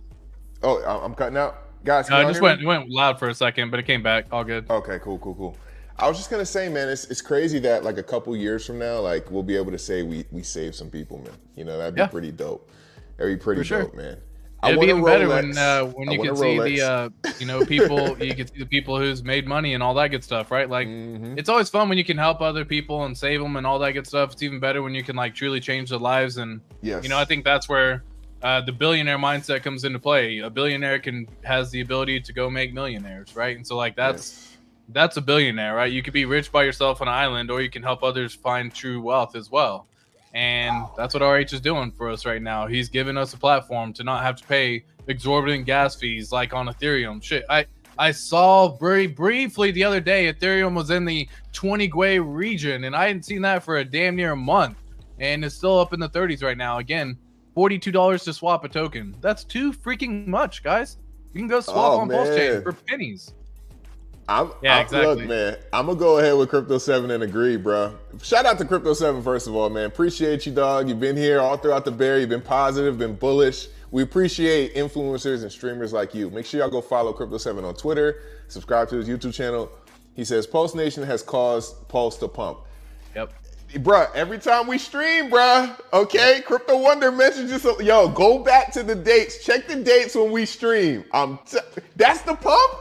Oh, I- I'm cutting out, guys. Can No, it just went it went loud for a second, but it came back. All good. Okay, cool, cool, cool. I was just gonna say, man, it's it's crazy that like a couple years from now, like we'll be able to say we we saved some people, man. You know, that'd be Yeah. pretty dope. That'd be pretty sure. dope, man. It'd want be a even better when uh, when I you can see Rolex. the uh, you know people you can see the people who's made money and all that good stuff, right? Like Mhm. it's always fun when you can help other people and save them and all that good stuff. It's even better when you can like truly change their lives and Yes. you know I think that's where uh, the billionaire mindset comes into play. A billionaire can has the ability to go make millionaires, right? And so like that's Yes. That's a billionaire, right? You could be rich by yourself on an island, or you can help others find true wealth as well. And that's what RH is doing for us right now. He's giving us a platform to not have to pay exorbitant gas fees like on Ethereum. Shit, I I saw very briefly the other day Ethereum was in the 20 Gwei region, and I hadn't seen that for a damn near a month, and it's still up in the 30s right now. Again, $42 to swap a token. That's too freaking much, guys. You can go swap Oh, on Pulse Chain for pennies. I'm, Yeah, I'm- exactly. Look, man, I'm gonna go ahead with Crypto Seven and agree, bro. Shout out to Crypto Seven first of all, man. Appreciate you, dog. You've been here all throughout the bear. You've been positive, been bullish. We appreciate influencers and streamers like you. Make sure y'all go follow Crypto Seven on Twitter. Subscribe to his YouTube channel. He says Pulse Nation has caused Pulse to pump. Yep. Bruh, every time we stream, bruh, okay, Crypto Wonder messages. yo, go back to the dates. Check the dates when we stream. Um, t- that's the pump.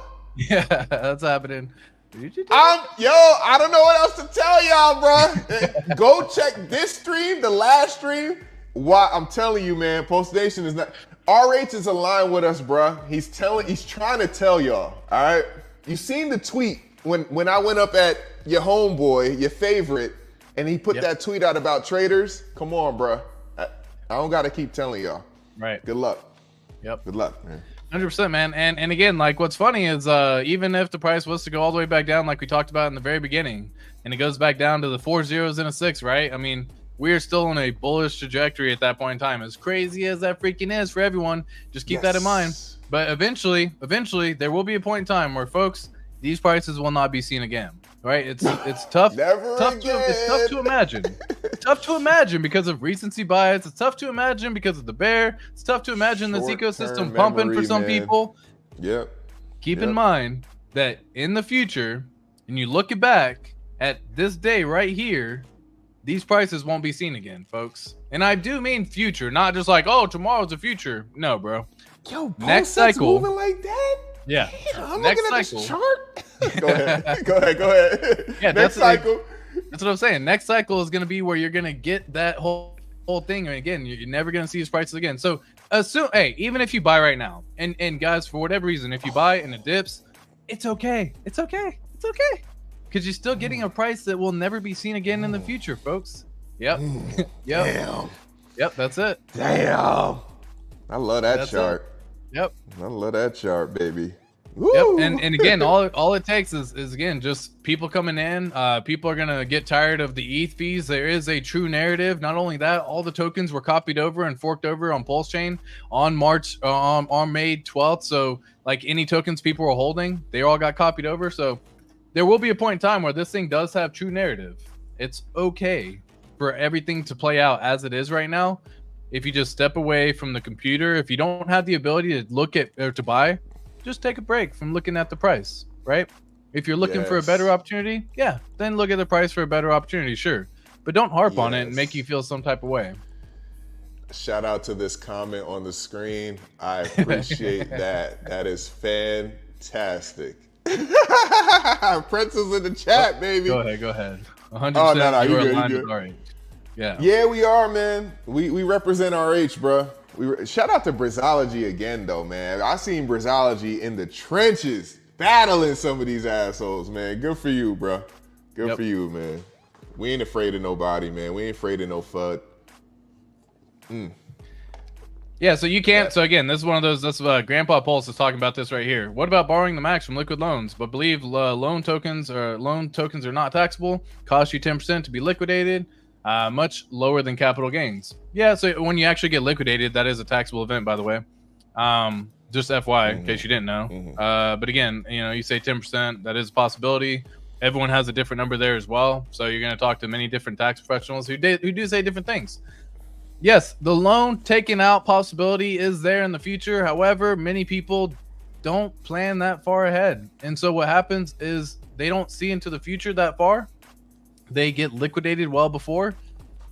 Yeah, that's happening. I'm yo, I don't know what else to tell y'all, bruh. go check this stream, the last stream. Why I'm telling you, man, Pulse Nation is not. RH is aligned with us, bruh. He's telling, he's trying to tell y'all. All right, you seen the tweet when when I went up at your homeboy, your favorite, and he put Yep. that tweet out about traders. Come on, bruh. I, I don't gotta keep telling y'all. Right. Good luck. Yep. Good luck, man. Hundred percent, man. And and again, like what's funny is uh even if the price was to go all the way back down, like we talked about in the very beginning, and it goes back down to the four zeros and a six, right? I mean, we're still on a bullish trajectory at that point in time. As crazy as that freaking is for everyone, just keep that in mind. But eventually, eventually, there will be a point in time where folks, these prices will not be seen again. Right? It's it's tough. Never tough to, it's tough to imagine. It's tough to imagine because of recency bias. It's tough to imagine because of the bear. It's tough to imagine this Short-term ecosystem pumping for some man. people. Yep. Keep Yep. in mind that in the future, and you look back at this day right here, these prices won't be seen again, folks. And I do mean future, not just like, oh, tomorrow's the future. No, bro. Yo, Next cycle. moving like that. Yeah. Yeah, I'm Next looking at cycle. this chart. go ahead. Go ahead. Go ahead. Yeah, Next that's like- cycle. That's what I'm saying. Next cycle is going to be where you're going to get that whole whole thing. And again, you're you're never going to see these prices again. So assume, hey, even if you buy right now, and and guys, for whatever reason, if you buy and it dips, it's okay. It's okay. It's okay. Because you're still getting a price that will never be seen again in the future, folks. Yep. Mm. yep. Damn. Yep. That's it. Damn. I love that That's it. Yep. I love that chart, baby. Yep. And and again, all all it takes is is again just people coming in. Uh, people are gonna get tired of the ETH fees. There is a true narrative. Not only that, all the tokens were copied over and forked over on Pulse Chain on March uh, on on May twelfth. So like any tokens people were holding, they all got copied over. So there will be a point in time where this thing does have true narrative. It's okay for everything to play out as it is right now. If you just step away from the computer, if you don't have the ability to look at or to buy, just take a break from looking at the price, right? If you're looking for a better opportunity, yeah, then look at the price for a better opportunity, sure. But don't harp on it and make you feel some type of way. Shout out to this comment on the screen. I appreciate that. That is fantastic. Prince is in the chat, oh, baby. Go ahead, go ahead. 100% Oh, no, no, you you're good, you aligned good. Yeah. Yeah, we are, man. We we represent RH, bro. We re- shout out to Brizology again, though, man. I seen Brizology in the trenches battling some of these assholes, man. Good for you, bro. Good Yep. for you, man. We ain't afraid of nobody, man. We ain't afraid of no FUD. Yeah, so you can't. So again, this is one of those. This uh, Grandpa Pulse is talking about this right here. What about borrowing the max from liquid loans, but believe uh, loan tokens or loan tokens are not taxable, cost you ten percent to be liquidated, uh, much lower than capital gains. Yeah, so when you actually get liquidated, that is a taxable event, by the way. Um, just FY, in case you didn't know. Mhm. Uh, but again, you know, you say ten percent, that is a possibility. Everyone has a different number there as well. So you're going to talk to many different tax professionals who did who do say different things. Yes, the loan taken out possibility is there in the future. However, many people don't plan that far ahead. And so what happens is they don't see into the future that far. They get liquidated well before.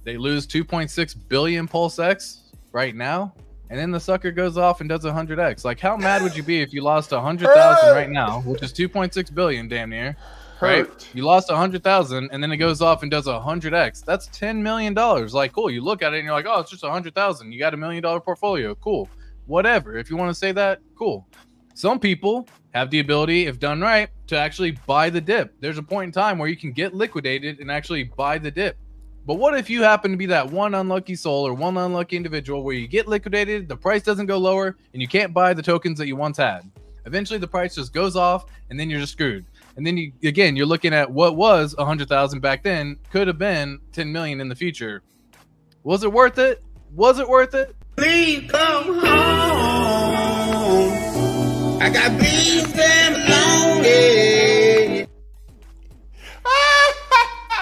They lose 2.6 billion Pulse X right now. And then the sucker goes off and does 100x. Like, how mad would you be if you lost 100,000 right now, which is 2.6 billion, damn near? right? You lost a hundred thousand, and then it goes off and does hundred x. That's ten million dollars. Like, cool. You look at it and you're like, oh, it's just a hundred thousand. You got a million dollar portfolio. Cool. Whatever. If you want to say that, cool. Some people have the ability, if done right, to actually buy the dip. There's a point in time where you can get liquidated and actually buy the dip. But what if you happen to be that one unlucky soul or one unlucky individual where you get liquidated, the price doesn't go lower, and you can't buy the tokens that you once had? Eventually, the price just goes off, and then you're just screwed. And then you again, you're looking at what was a hundred thousand back then could have been ten million in the future. Was it worth it? Was it worth it? Please come home. I got beans and bologna.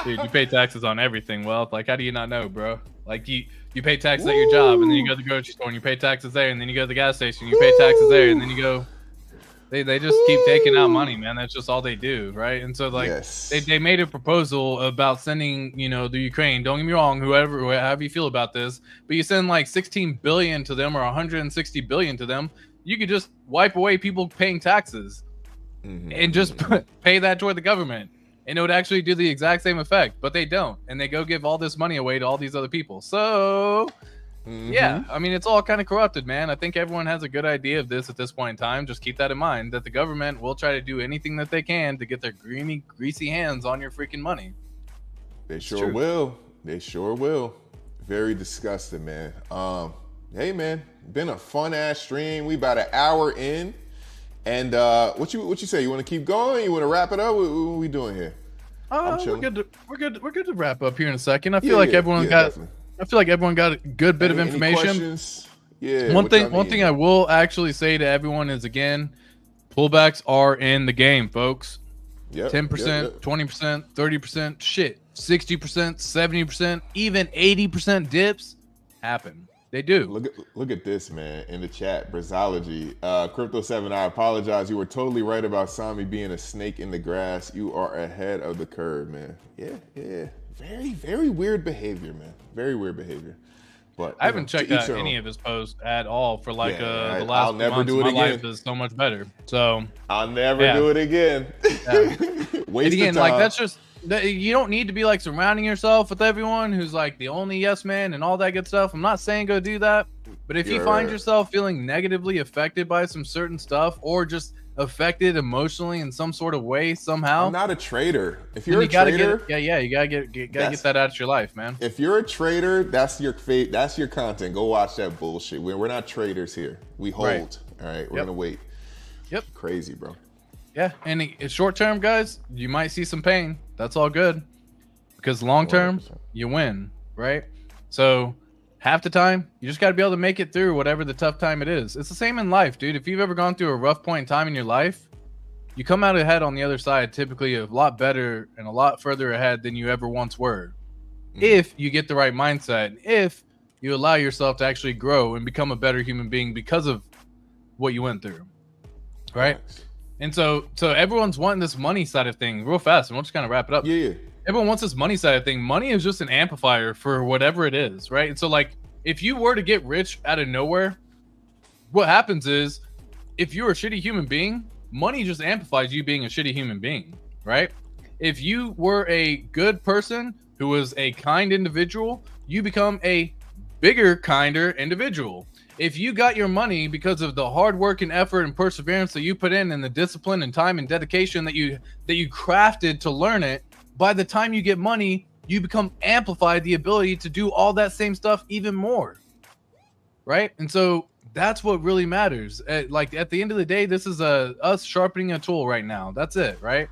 Dude, you pay taxes on everything, wealth. Like, how do you not know, bro? Like, you you pay taxes at your job, and then you go to the grocery store, and you pay taxes there, and then you go to the gas station, you pay taxes there, and then you go. They, they just keep taking out money, man. That's just all they do, right? And so, like, yes. they, they made a proposal about sending, you know, the Ukraine. Don't get me wrong, whoever, however you feel about this, but you send like 16 billion to them or 160 billion to them you could just wipe away people paying taxes Mhm. and just pay that toward the government and it would actually do the exact same effect but they don't and they go give all this money away to all these other people so Mhm. yeah i mean it's all kind of corrupted man i think everyone has a good idea of this at this point in time just keep that in mind that the government will try to do anything that they can to get their greeny greasy hands on your freaking money They sure true. will. They sure will. Very disgusting, man. Um, hey man, been a fun ass stream. We about an hour in. And uh what you what you say? You wanna keep going? You wanna wrap it up? What, what we doing here? uh, we're good to, we're good we're good to wrap up here in a second i feel Yeah, like yeah, everyone yeah, got definitely. i feel like everyone got a good bit Any- of information? Yeah. one thing y'all one thing I will actually say to everyone is again, pullbacks are in the game, folks. Yep, Ten yep, percent, yep. twenty percent, thirty percent, shit, sixty percent, seventy percent, even eighty percent dips happen. They do. Look at look at this man in the chat. Brazology, uh, Crypto Seven. I apologize. You were totally right about Sami being a snake in the grass. You are ahead of the curve, man. Yeah, yeah. Very very weird behavior, man. Very weird behavior. But I haven't checked out any of. of his posts at all for like Yeah, uh, I- the last I'll never months. do it My again. life is so much better. So I'll never Yeah. do it again. and Waste again, of like that's just you don't need to be like surrounding yourself with everyone who's like the only yes man and all that good stuff. I'm not saying go do that, but if you You're find yourself feeling negatively affected by some certain stuff or just affected emotionally in some sort of way somehow, I'm not a trader. If you're you a trader, get yeah yeah you gotta get, get gotta get that out of your life, man. if you're a trader, that's your fate. That's your content. Go watch that bullshit. We're, we're not traders here. We hold. Right. All right, we're Yep. gonna wait. Yep. Crazy, bro. Yeah, and it's short term, guys. You might see some pain. That's all good, because long term 100%. you win, right? So half the time you just got to be able to make it through whatever the tough time it is. It's the same in life, dude. If you've ever gone through a rough point in time in your life, you come out ahead on the other side typically a lot better and a lot further ahead than you ever once were. Mhm. If you get the right mindset, if you allow yourself to actually grow and become a better human being because of what you went through, right? Facts. And so, so everyone's wanting this money side of thing real fast, and we'll just kind of wrap it up. Yeah, yeah. Everyone wants this money side of thing. Money is just an amplifier for whatever it is, right? And so, like, if you were to get rich out of nowhere, what happens is, if you're a shitty human being, money just amplifies you being a shitty human being, right? If you were a good person who was a kind individual, you become a bigger, kinder individual. If you got your money because of the hard work and effort and perseverance that you put in and the discipline and time and dedication that you that you crafted to learn it, by the time you get money, you become amplified the ability to do all that same stuff even more. Right? And so that's what really matters. Uh, like at the end of the day, this is a us sharpening a tool right now. That's it, right?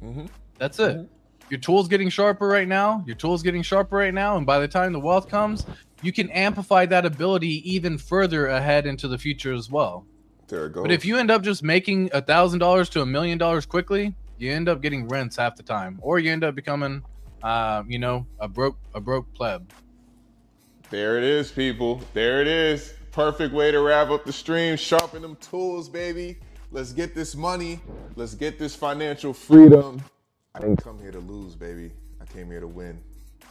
hmm That's it. Your tool's getting sharper right now. Your tool's getting sharper right now. And by the time the wealth comes, you can amplify that ability even further ahead into the future as well. There it goes. But if you end up just making a thousand dollars to a million dollars quickly, you end up getting rents half the time, or you end up becoming, uh, you know, a broke a broke pleb. There it is, people. There it is. Perfect way to wrap up the stream. Sharpen them tools, baby. Let's get this money. Let's get this financial freedom. I didn't come here to lose, baby. I came here to win.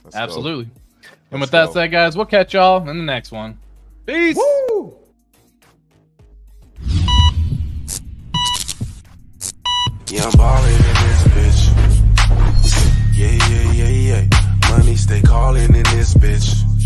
Let's go. And with that said, guys, we'll catch y'all in the next one. Peace. Woo! Yeah, I'm ballin' in this bitch. Yeah, yeah, yeah, yeah. Money stay callin' in this bitch.